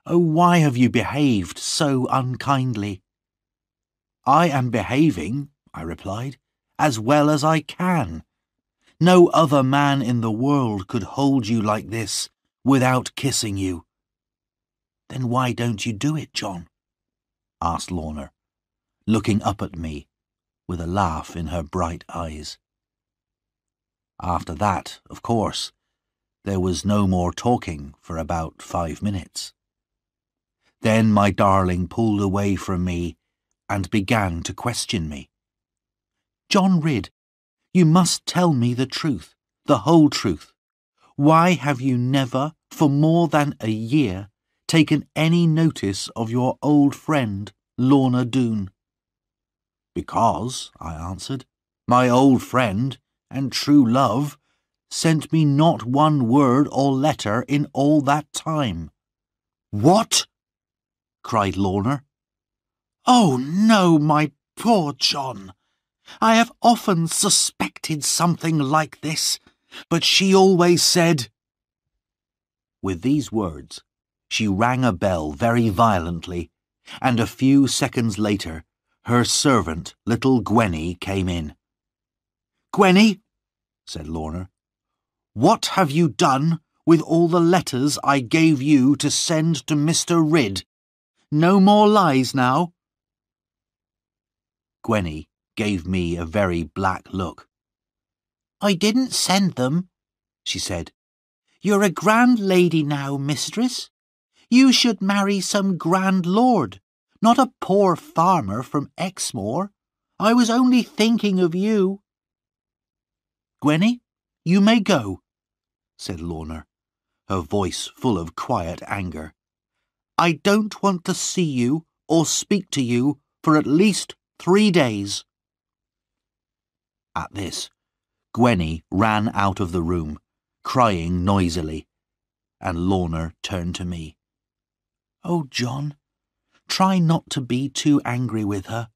Oh, why have you behaved so unkindly? I am behaving, I replied, as well as I can. No other man in the world could hold you like this without kissing you. Then why don't you do it, John? asked Lorna, looking up at me with a laugh in her bright eyes. After that, of course, there was no more talking for about five minutes. Then my darling pulled away from me and began to question me. John Ridd, you must tell me the truth, the whole truth. Why have you never, for more than a year, taken any notice of your old friend, Lorna Doone? Because, I answered, my old friend and true love sent me not one word or letter in all that time. What? cried Lorna. Oh, no, my poor John. I have often suspected something like this, but she always said... With these words, she rang a bell very violently, and a few seconds later, her servant, little Gwenny, came in. Gwenny, said Lorna, what have you done with all the letters I gave you to send to Mr. Ridd? No more lies now. Gwenny gave me a very black look. I didn't send them, she said. You're a grand lady now, mistress. You should marry some grand lord, not a poor farmer from Exmoor. I was only thinking of you. Gwenny, you may go, said Lorna, her voice full of quiet anger. I don't want to see you or speak to you for at least three days. At this, Gwenny ran out of the room, crying noisily, and Lorna turned to me. Oh, John, try not to be too angry with her.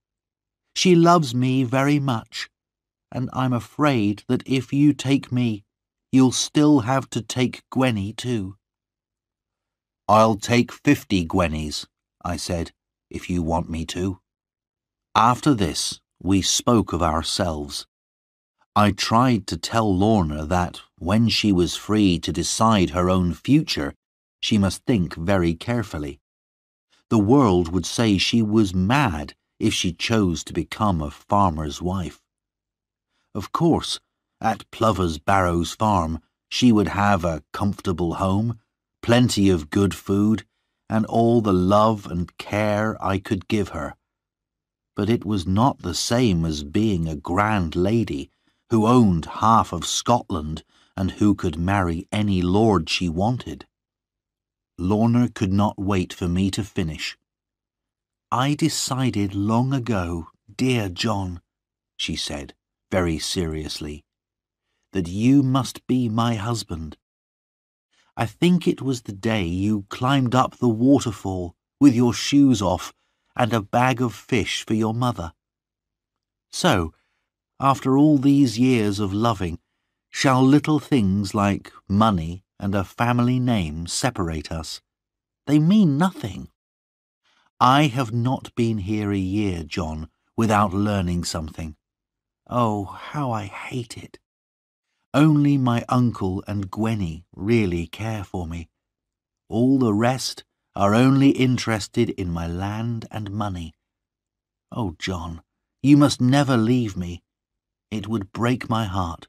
She loves me very much, and I'm afraid that if you take me, you'll still have to take Gwenny too. I'll take fifty Gwennies, I said, if you want me to. After this, we spoke of ourselves. I tried to tell Lorna that, when she was free to decide her own future, she must think very carefully. The world would say she was mad if she chose to become a farmer's wife. Of course, at Plover's Barrows Farm, she would have a comfortable home, plenty of good food, and all the love and care I could give her. But it was not the same as being a grand lady who owned half of Scotland and who could marry any lord she wanted. Lorna could not wait for me to finish. I decided long ago, dear John, she said, very seriously, that you must be my husband I think it was the day you climbed up the waterfall with your shoes off and a bag of fish for your mother. So, after all these years of loving, shall little things like money and a family name separate us? They mean nothing. I have not been here a year, John, without learning something. Oh, how I hate it. Only my uncle and Gwenny really care for me. All the rest are only interested in my land and money. Oh, John, you must never leave me. It would break my heart.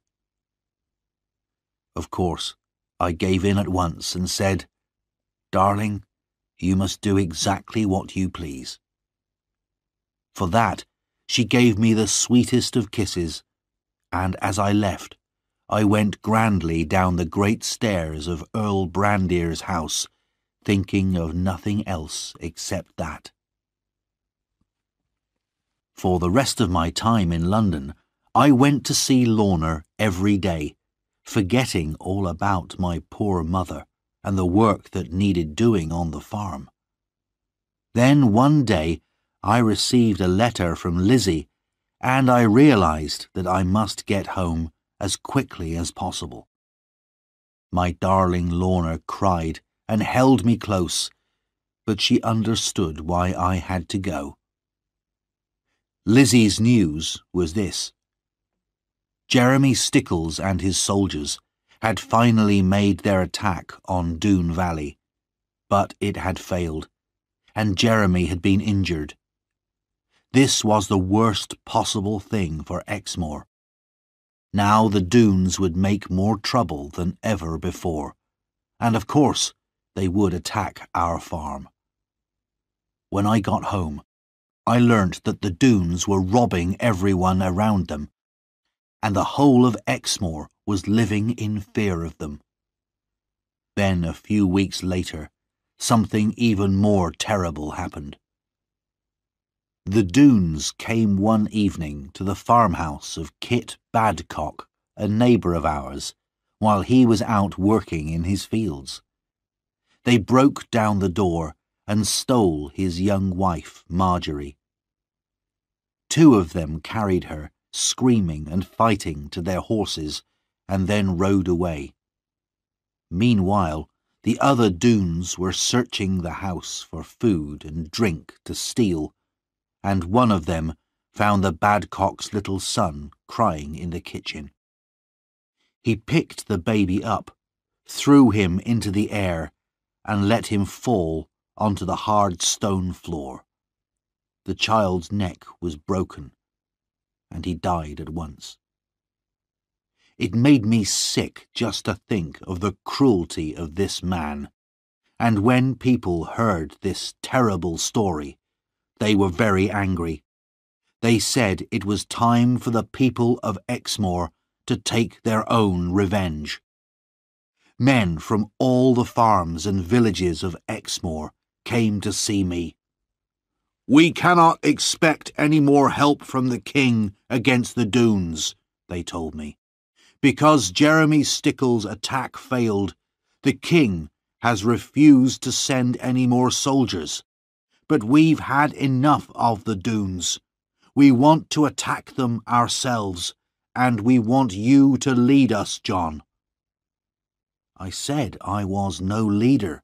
Of course, I gave in at once and said, Darling, you must do exactly what you please. For that, she gave me the sweetest of kisses, and as I left, I went grandly down the great stairs of Earl Brandir's house, thinking of nothing else except that. For the rest of my time in London, I went to see Lorna every day, forgetting all about my poor mother and the work that needed doing on the farm. Then one day I received a letter from Lizzie, and I realized that I must get home as quickly as possible. My darling Lorna cried and held me close, but she understood why I had to go. Lizzie's news was this. Jeremy Stickles and his soldiers had finally made their attack on Doone Valley, but it had failed, and Jeremy had been injured. This was the worst possible thing for Exmoor. Now the Doones would make more trouble than ever before, and of course they would attack our farm. When I got home, I learnt that the Doones were robbing everyone around them, and the whole of Exmoor was living in fear of them. Then, a few weeks later, something even more terrible happened. The Doones came one evening to the farmhouse of Kit Badcock, a neighbour of ours, while he was out working in his fields. They broke down the door and stole his young wife, Marjorie. Two of them carried her, screaming and fighting, to their horses, and then rode away. Meanwhile, the other Doones were searching the house for food and drink to steal and one of them found the Badcock's little son crying in the kitchen. He picked the baby up, threw him into the air, and let him fall onto the hard stone floor. The child's neck was broken, and he died at once. It made me sick just to think of the cruelty of this man, and when people heard this terrible story, they were very angry. They said it was time for the people of Exmoor to take their own revenge. Men from all the farms and villages of Exmoor came to see me. We cannot expect any more help from the king against the Doones, they told me. Because Jeremy Stickle's attack failed, the king has refused to send any more soldiers but we've had enough of the Doones. We want to attack them ourselves, and we want you to lead us, John. I said I was no leader,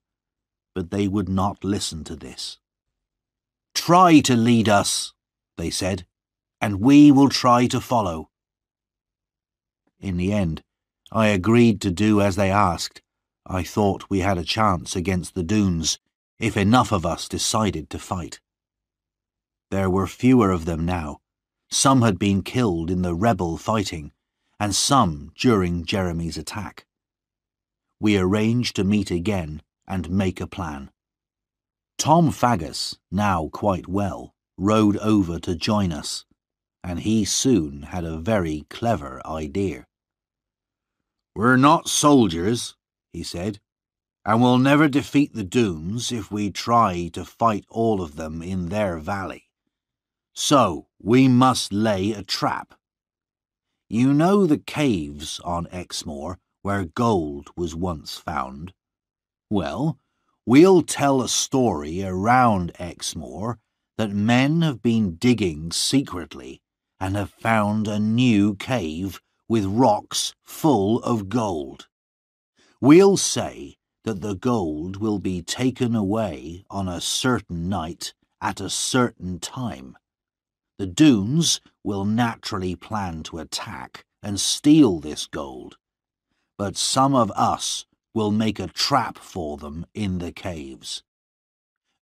but they would not listen to this. Try to lead us, they said, and we will try to follow. In the end, I agreed to do as they asked. I thought we had a chance against the Doones, if enough of us decided to fight. There were fewer of them now. Some had been killed in the rebel fighting, and some during Jeremy's attack. We arranged to meet again and make a plan. Tom Faggus, now quite well, rode over to join us, and he soon had a very clever idea. We're not soldiers, he said, and we'll never defeat the Doones if we try to fight all of them in their valley. So we must lay a trap. You know the caves on Exmoor where gold was once found? Well, we'll tell a story around Exmoor that men have been digging secretly and have found a new cave with rocks full of gold. We'll say that the gold will be taken away on a certain night at a certain time. The Doones will naturally plan to attack and steal this gold, but some of us will make a trap for them in the caves.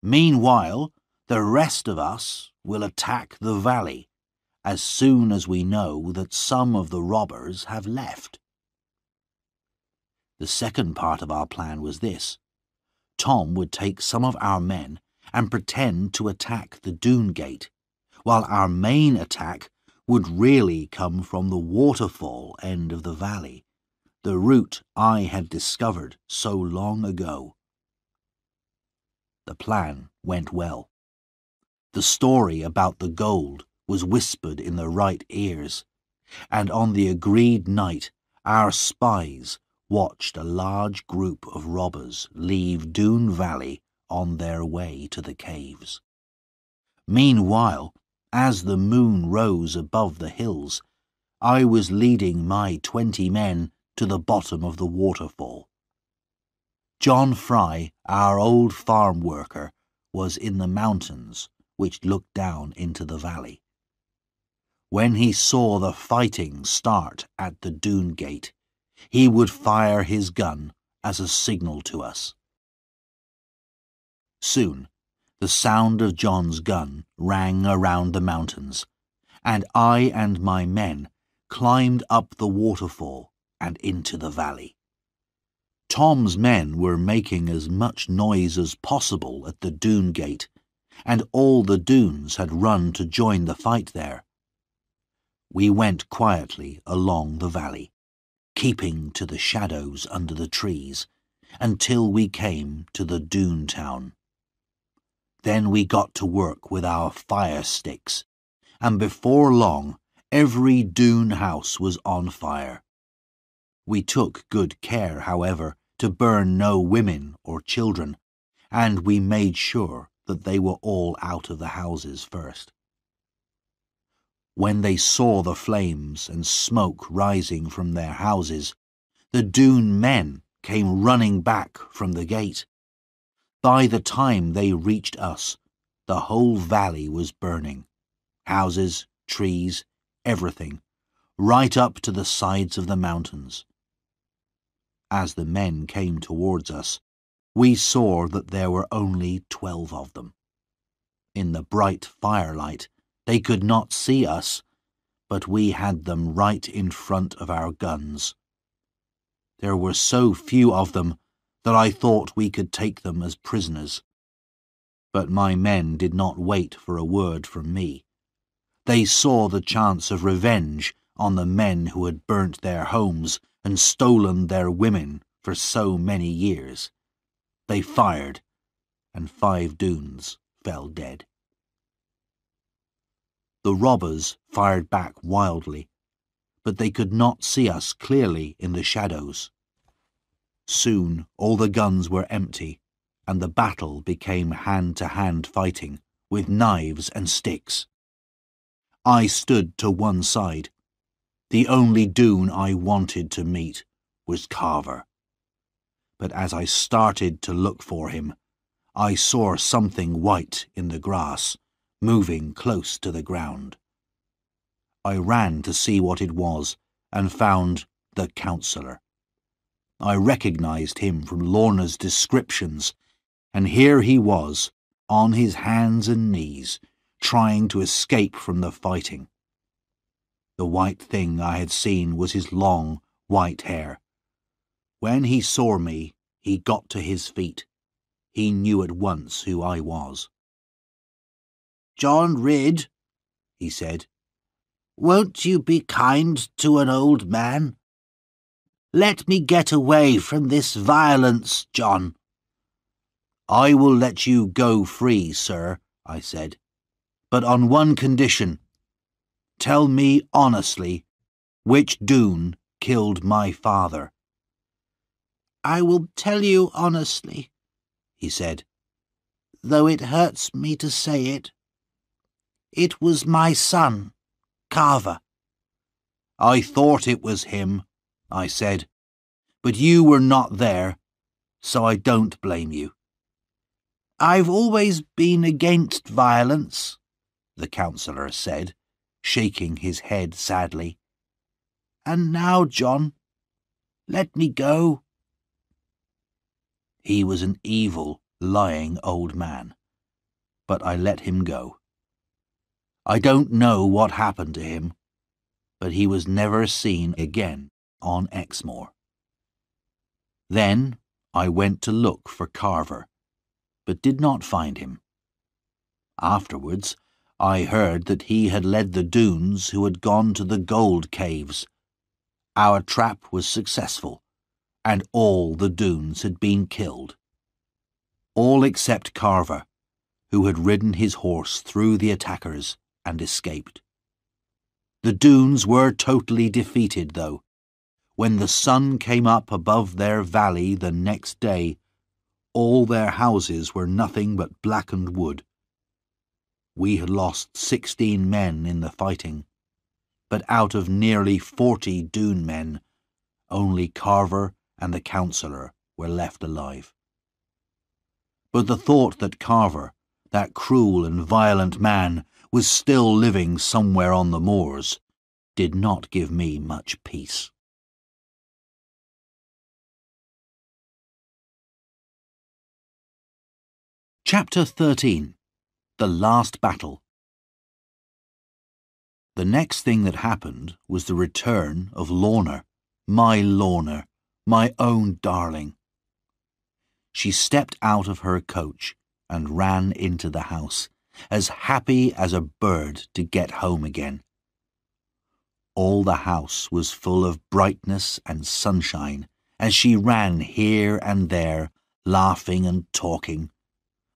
Meanwhile, the rest of us will attack the valley as soon as we know that some of the robbers have left. The second part of our plan was this. Tom would take some of our men and pretend to attack the Doone Gate, while our main attack would really come from the waterfall end of the valley, the route I had discovered so long ago. The plan went well. The story about the gold was whispered in the right ears, and on the agreed night our spies watched a large group of robbers leave Doone Valley on their way to the caves. Meanwhile, as the moon rose above the hills, I was leading my twenty men to the bottom of the waterfall. John Fry, our old farm worker, was in the mountains which looked down into the valley. When he saw the fighting start at the Doone Gate, he would fire his gun as a signal to us. Soon, the sound of John's gun rang around the mountains, and I and my men climbed up the waterfall and into the valley. Tom's men were making as much noise as possible at the Doone Gate, and all the Doones had run to join the fight there. We went quietly along the valley, keeping to the shadows under the trees, until we came to the Doone town. Then we got to work with our fire sticks, and before long every Doone house was on fire. We took good care, however, to burn no women or children, and we made sure that they were all out of the houses first. When they saw the flames and smoke rising from their houses, the Doone men came running back from the gate. By the time they reached us, the whole valley was burning. Houses, trees, everything, right up to the sides of the mountains. As the men came towards us, we saw that there were only twelve of them. In the bright firelight, they could not see us, but we had them right in front of our guns. There were so few of them that I thought we could take them as prisoners. But my men did not wait for a word from me. They saw the chance of revenge on the men who had burnt their homes and stolen their women for so many years. They fired, and five Doones fell dead. The robbers fired back wildly, but they could not see us clearly in the shadows. Soon all the guns were empty, and the battle became hand-to-hand -hand fighting, with knives and sticks. I stood to one side. The only Doone I wanted to meet was Carver. But as I started to look for him, I saw something white in the grass, moving close to the ground. I ran to see what it was, and found the counsellor. I recognized him from Lorna's descriptions, and here he was, on his hands and knees, trying to escape from the fighting. The white thing I had seen was his long, white hair. When he saw me, he got to his feet. He knew at once who I was. John Ridd, he said, won't you be kind to an old man? Let me get away from this violence, John. I will let you go free, sir, I said but on one condition. Tell me honestly which Doone killed my father. I will tell you honestly, he said, though it hurts me to say it. It was my son, Carver. I thought it was him, I said, but you were not there, so I don't blame you. I've always been against violence, the counsellor said, shaking his head sadly. And now, John, let me go. He was an evil, lying old man, but I let him go. I don't know what happened to him, but he was never seen again on Exmoor. Then I went to look for Carver, but did not find him. Afterwards, I heard that he had led the Doones who had gone to the gold caves. Our trap was successful, and all the Doones had been killed. All except Carver, who had ridden his horse through the attackers and escaped. The Doones were totally defeated, though. When the sun came up above their valley the next day, all their houses were nothing but blackened wood we had lost sixteen men in the fighting, but out of nearly forty Doone men, only Carver and the counsellor were left alive. But the thought that Carver, that cruel and violent man, was still living somewhere on the moors, did not give me much peace. Chapter 13 the last battle. The next thing that happened was the return of Lorna, my Lorna, my own darling. She stepped out of her coach and ran into the house, as happy as a bird to get home again. All the house was full of brightness and sunshine as she ran here and there, laughing and talking.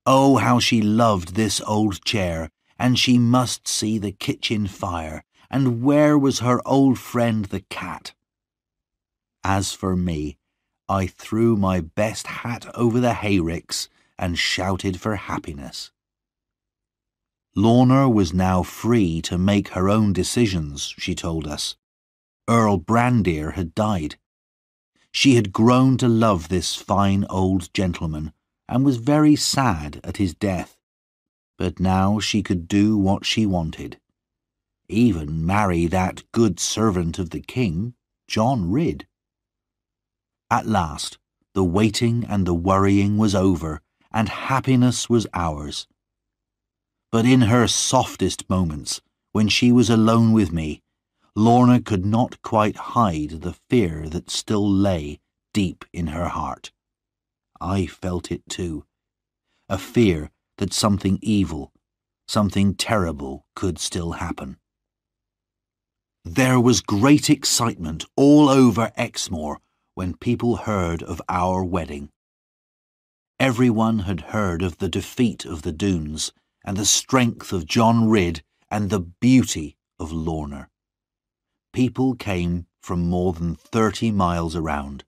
Oh, how she loved this old chair, and she must see the kitchen fire, and where was her old friend the cat? As for me, I threw my best hat over the hayricks and shouted for happiness. Lorna was now free to make her own decisions, she told us. Earl Brandir had died. She had grown to love this fine old gentleman and was very sad at his death. But now she could do what she wanted. Even marry that good servant of the king, John Ridd. At last, the waiting and the worrying was over, and happiness was ours. But in her softest moments, when she was alone with me, Lorna could not quite hide the fear that still lay deep in her heart. I felt it too. A fear that something evil, something terrible could still happen. There was great excitement all over Exmoor when people heard of our wedding. Everyone had heard of the defeat of the Doones and the strength of John Ridd and the beauty of Lorna. People came from more than thirty miles around.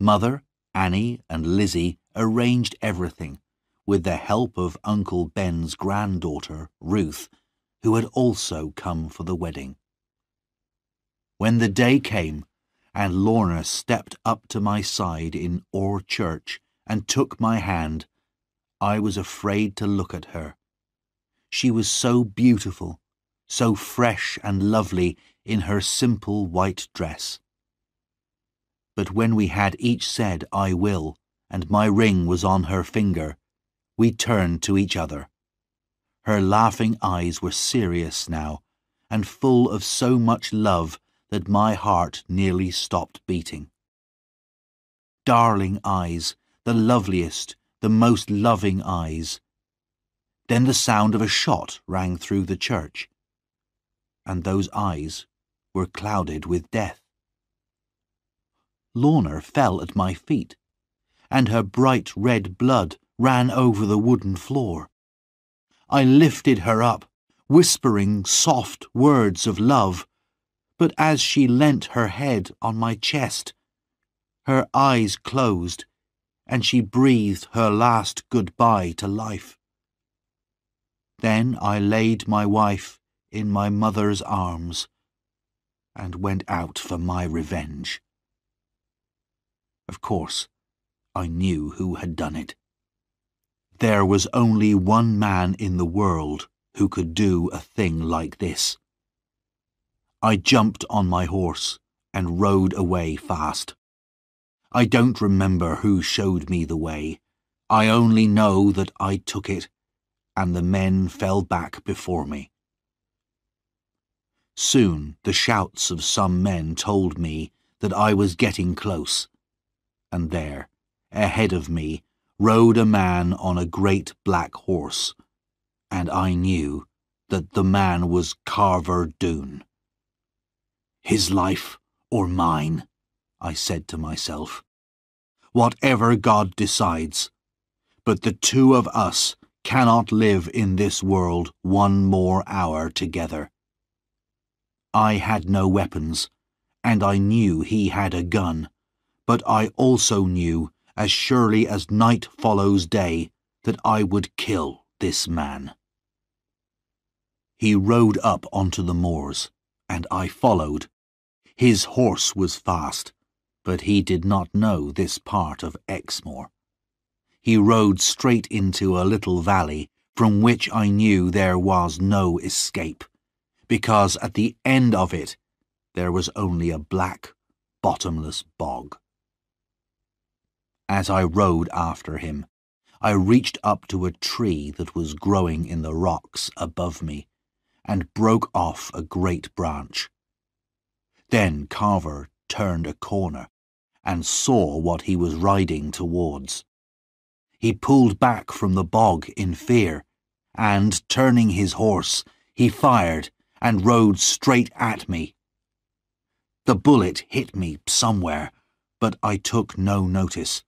Mother, Annie, and Lizzie arranged everything with the help of Uncle Ben's granddaughter, Ruth, who had also come for the wedding. When the day came, and Lorna stepped up to my side in Oare Church and took my hand, I was afraid to look at her. She was so beautiful, so fresh and lovely in her simple white dress. But when we had each said, I will, and my ring was on her finger, we turned to each other. Her laughing eyes were serious now, and full of so much love that my heart nearly stopped beating. Darling eyes, the loveliest, the most loving eyes. Then the sound of a shot rang through the church, and those eyes were clouded with death. Lorna fell at my feet, and her bright red blood ran over the wooden floor. I lifted her up, whispering soft words of love, but as she leant her head on my chest, her eyes closed and she breathed her last goodbye to life. Then I laid my wife in my mother's arms and went out for my revenge. Of course, I knew who had done it. There was only one man in the world who could do a thing like this. I jumped on my horse and rode away fast. I don't remember who showed me the way. I only know that I took it, and the men fell back before me. Soon the shouts of some men told me that I was getting close, and there, ahead of me, rode a man on a great black horse, and I knew that the man was Carver Doone. His life or mine, I said to myself. Whatever God decides. But the two of us cannot live in this world one more hour together. I had no weapons, and I knew he had a gun, but I also knew, as surely as night follows day, that I would kill this man. He rode up onto the moors, and I followed, his horse was fast, but he did not know this part of Exmoor. He rode straight into a little valley from which I knew there was no escape, because at the end of it there was only a black, bottomless bog. As I rode after him, I reached up to a tree that was growing in the rocks above me, and broke off a great branch. Then Carver turned a corner and saw what he was riding towards. He pulled back from the bog in fear, and, turning his horse, he fired and rode straight at me. The bullet hit me somewhere, but I took no notice.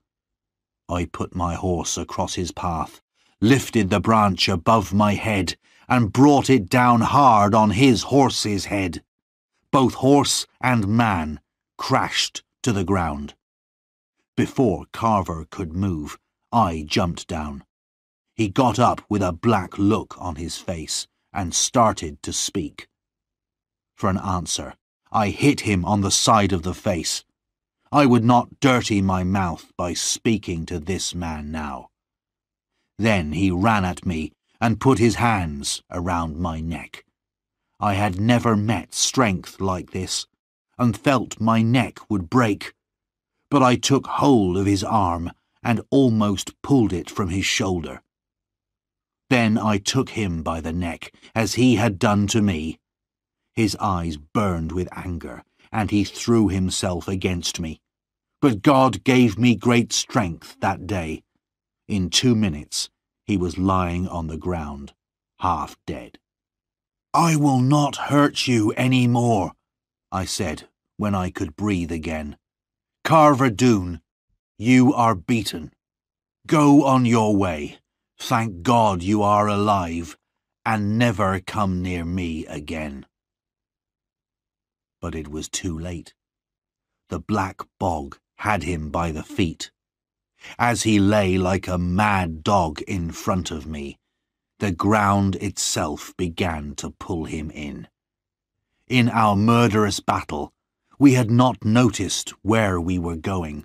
I put my horse across his path, lifted the branch above my head, and brought it down hard on his horse's head. Both horse and man crashed to the ground. Before Carver could move, I jumped down. He got up with a black look on his face and started to speak. For an answer, I hit him on the side of the face. I would not dirty my mouth by speaking to this man now. Then he ran at me and put his hands around my neck. I had never met strength like this, and felt my neck would break. But I took hold of his arm and almost pulled it from his shoulder. Then I took him by the neck, as he had done to me. His eyes burned with anger, and he threw himself against me. But God gave me great strength that day. In two minutes he was lying on the ground, half dead. I will not hurt you any more, I said when I could breathe again. Carver Doone, you are beaten. Go on your way. Thank God you are alive, and never come near me again. But it was too late. The black bog had him by the feet. As he lay like a mad dog in front of me, the ground itself began to pull him in. In our murderous battle, we had not noticed where we were going.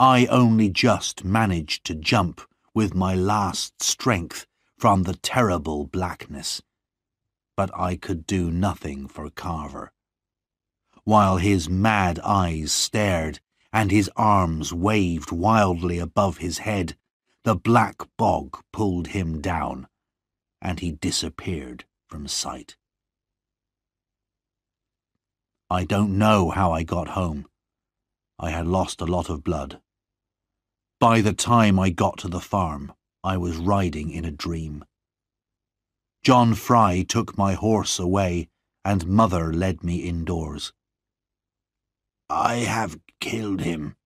I only just managed to jump with my last strength from the terrible blackness. But I could do nothing for Carver. While his mad eyes stared and his arms waved wildly above his head, the black bog pulled him down, and he disappeared from sight. I don't know how I got home. I had lost a lot of blood. By the time I got to the farm, I was riding in a dream. John Fry took my horse away, and Mother led me indoors. I have killed him,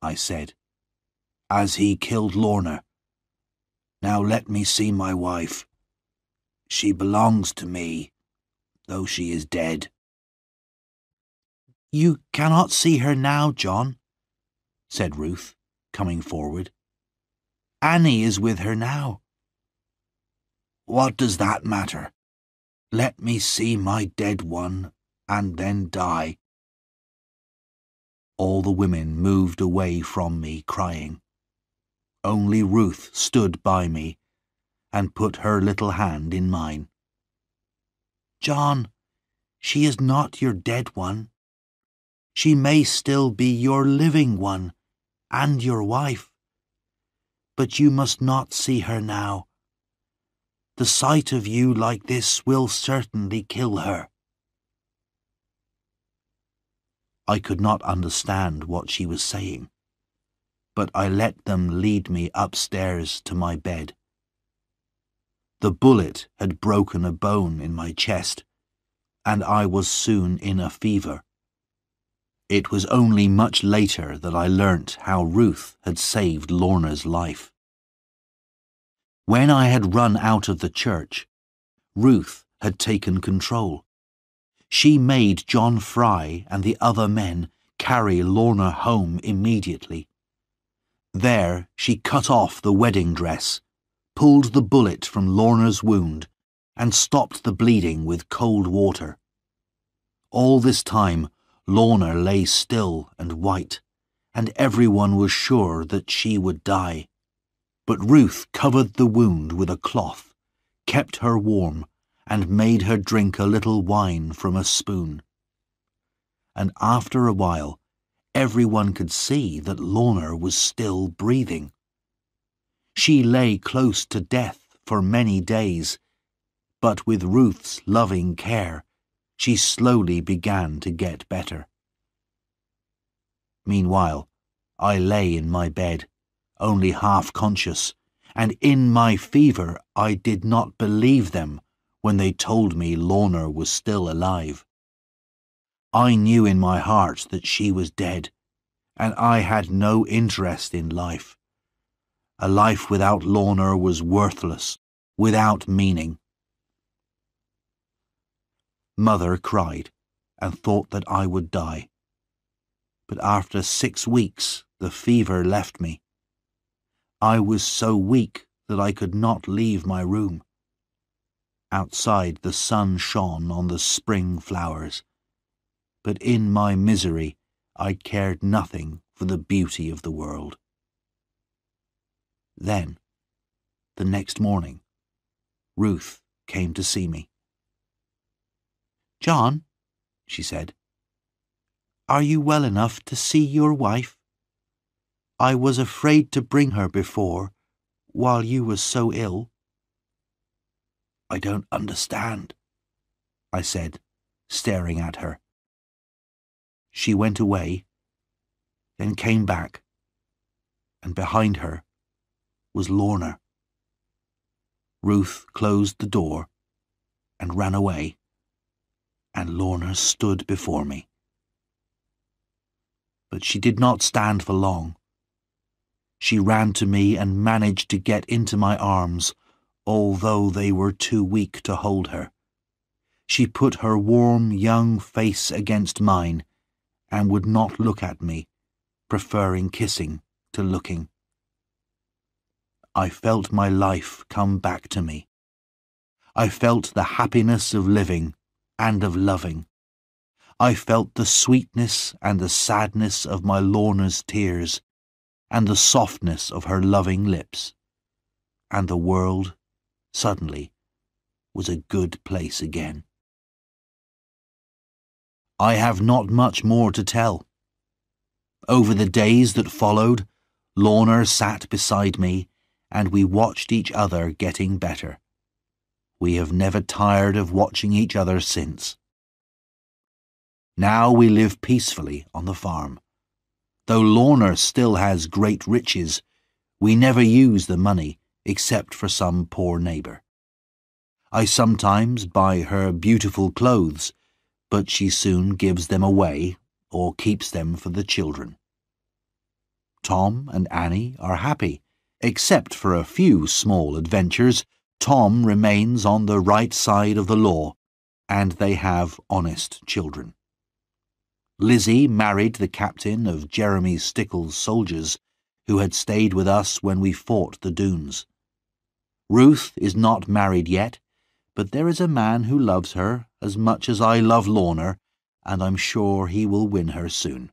I said, as he killed Lorna. Now let me see my wife. She belongs to me, though she is dead. You cannot see her now, John, said Ruth, coming forward. Annie is with her now. What does that matter? Let me see my dead one, and then die. All the women moved away from me, crying. Only Ruth stood by me and put her little hand in mine. John, she is not your dead one. She may still be your living one and your wife. But you must not see her now. The sight of you like this will certainly kill her. I could not understand what she was saying, but I let them lead me upstairs to my bed. The bullet had broken a bone in my chest, and I was soon in a fever. It was only much later that I learnt how Ruth had saved Lorna's life. When I had run out of the church, Ruth had taken control she made John Fry and the other men carry Lorna home immediately. There she cut off the wedding dress, pulled the bullet from Lorna's wound, and stopped the bleeding with cold water. All this time Lorna lay still and white, and everyone was sure that she would die. But Ruth covered the wound with a cloth, kept her warm, and made her drink a little wine from a spoon. And after a while, everyone could see that Lorna was still breathing. She lay close to death for many days, but with Ruth's loving care, she slowly began to get better. Meanwhile, I lay in my bed, only half conscious, and in my fever I did not believe them when they told me Lorna was still alive. I knew in my heart that she was dead, and I had no interest in life. A life without Lorna was worthless, without meaning. Mother cried and thought that I would die. But after six weeks the fever left me. I was so weak that I could not leave my room. Outside the sun shone on the spring flowers, but in my misery I cared nothing for the beauty of the world. Then, the next morning, Ruth came to see me. John, she said, are you well enough to see your wife? I was afraid to bring her before, while you was so ill. I don't understand, I said, staring at her. She went away, then came back, and behind her was Lorna. Ruth closed the door and ran away, and Lorna stood before me. But she did not stand for long. She ran to me and managed to get into my arms, although they were too weak to hold her. She put her warm young face against mine and would not look at me, preferring kissing to looking. I felt my life come back to me. I felt the happiness of living and of loving. I felt the sweetness and the sadness of my Lorna's tears, and the softness of her loving lips. And the world, suddenly, was a good place again. I have not much more to tell. Over the days that followed, Lorna sat beside me, and we watched each other getting better. We have never tired of watching each other since. Now we live peacefully on the farm. Though Lorna still has great riches, we never use the money except for some poor neighbour. I sometimes buy her beautiful clothes, but she soon gives them away or keeps them for the children. Tom and Annie are happy, except for a few small adventures. Tom remains on the right side of the law, and they have honest children. Lizzie married the captain of Jeremy Stickle's soldiers, who had stayed with us when we fought the Doones. Ruth is not married yet, but there is a man who loves her as much as I love Lorna, and I'm sure he will win her soon.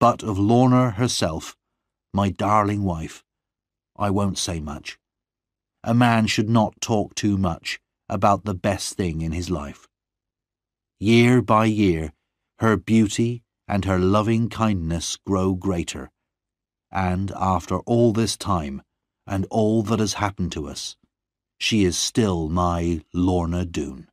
But of Lorna herself, my darling wife, I won't say much. A man should not talk too much about the best thing in his life. Year by year, her beauty and her loving kindness grow greater, and after all this time, and all that has happened to us, she is still my Lorna Doone.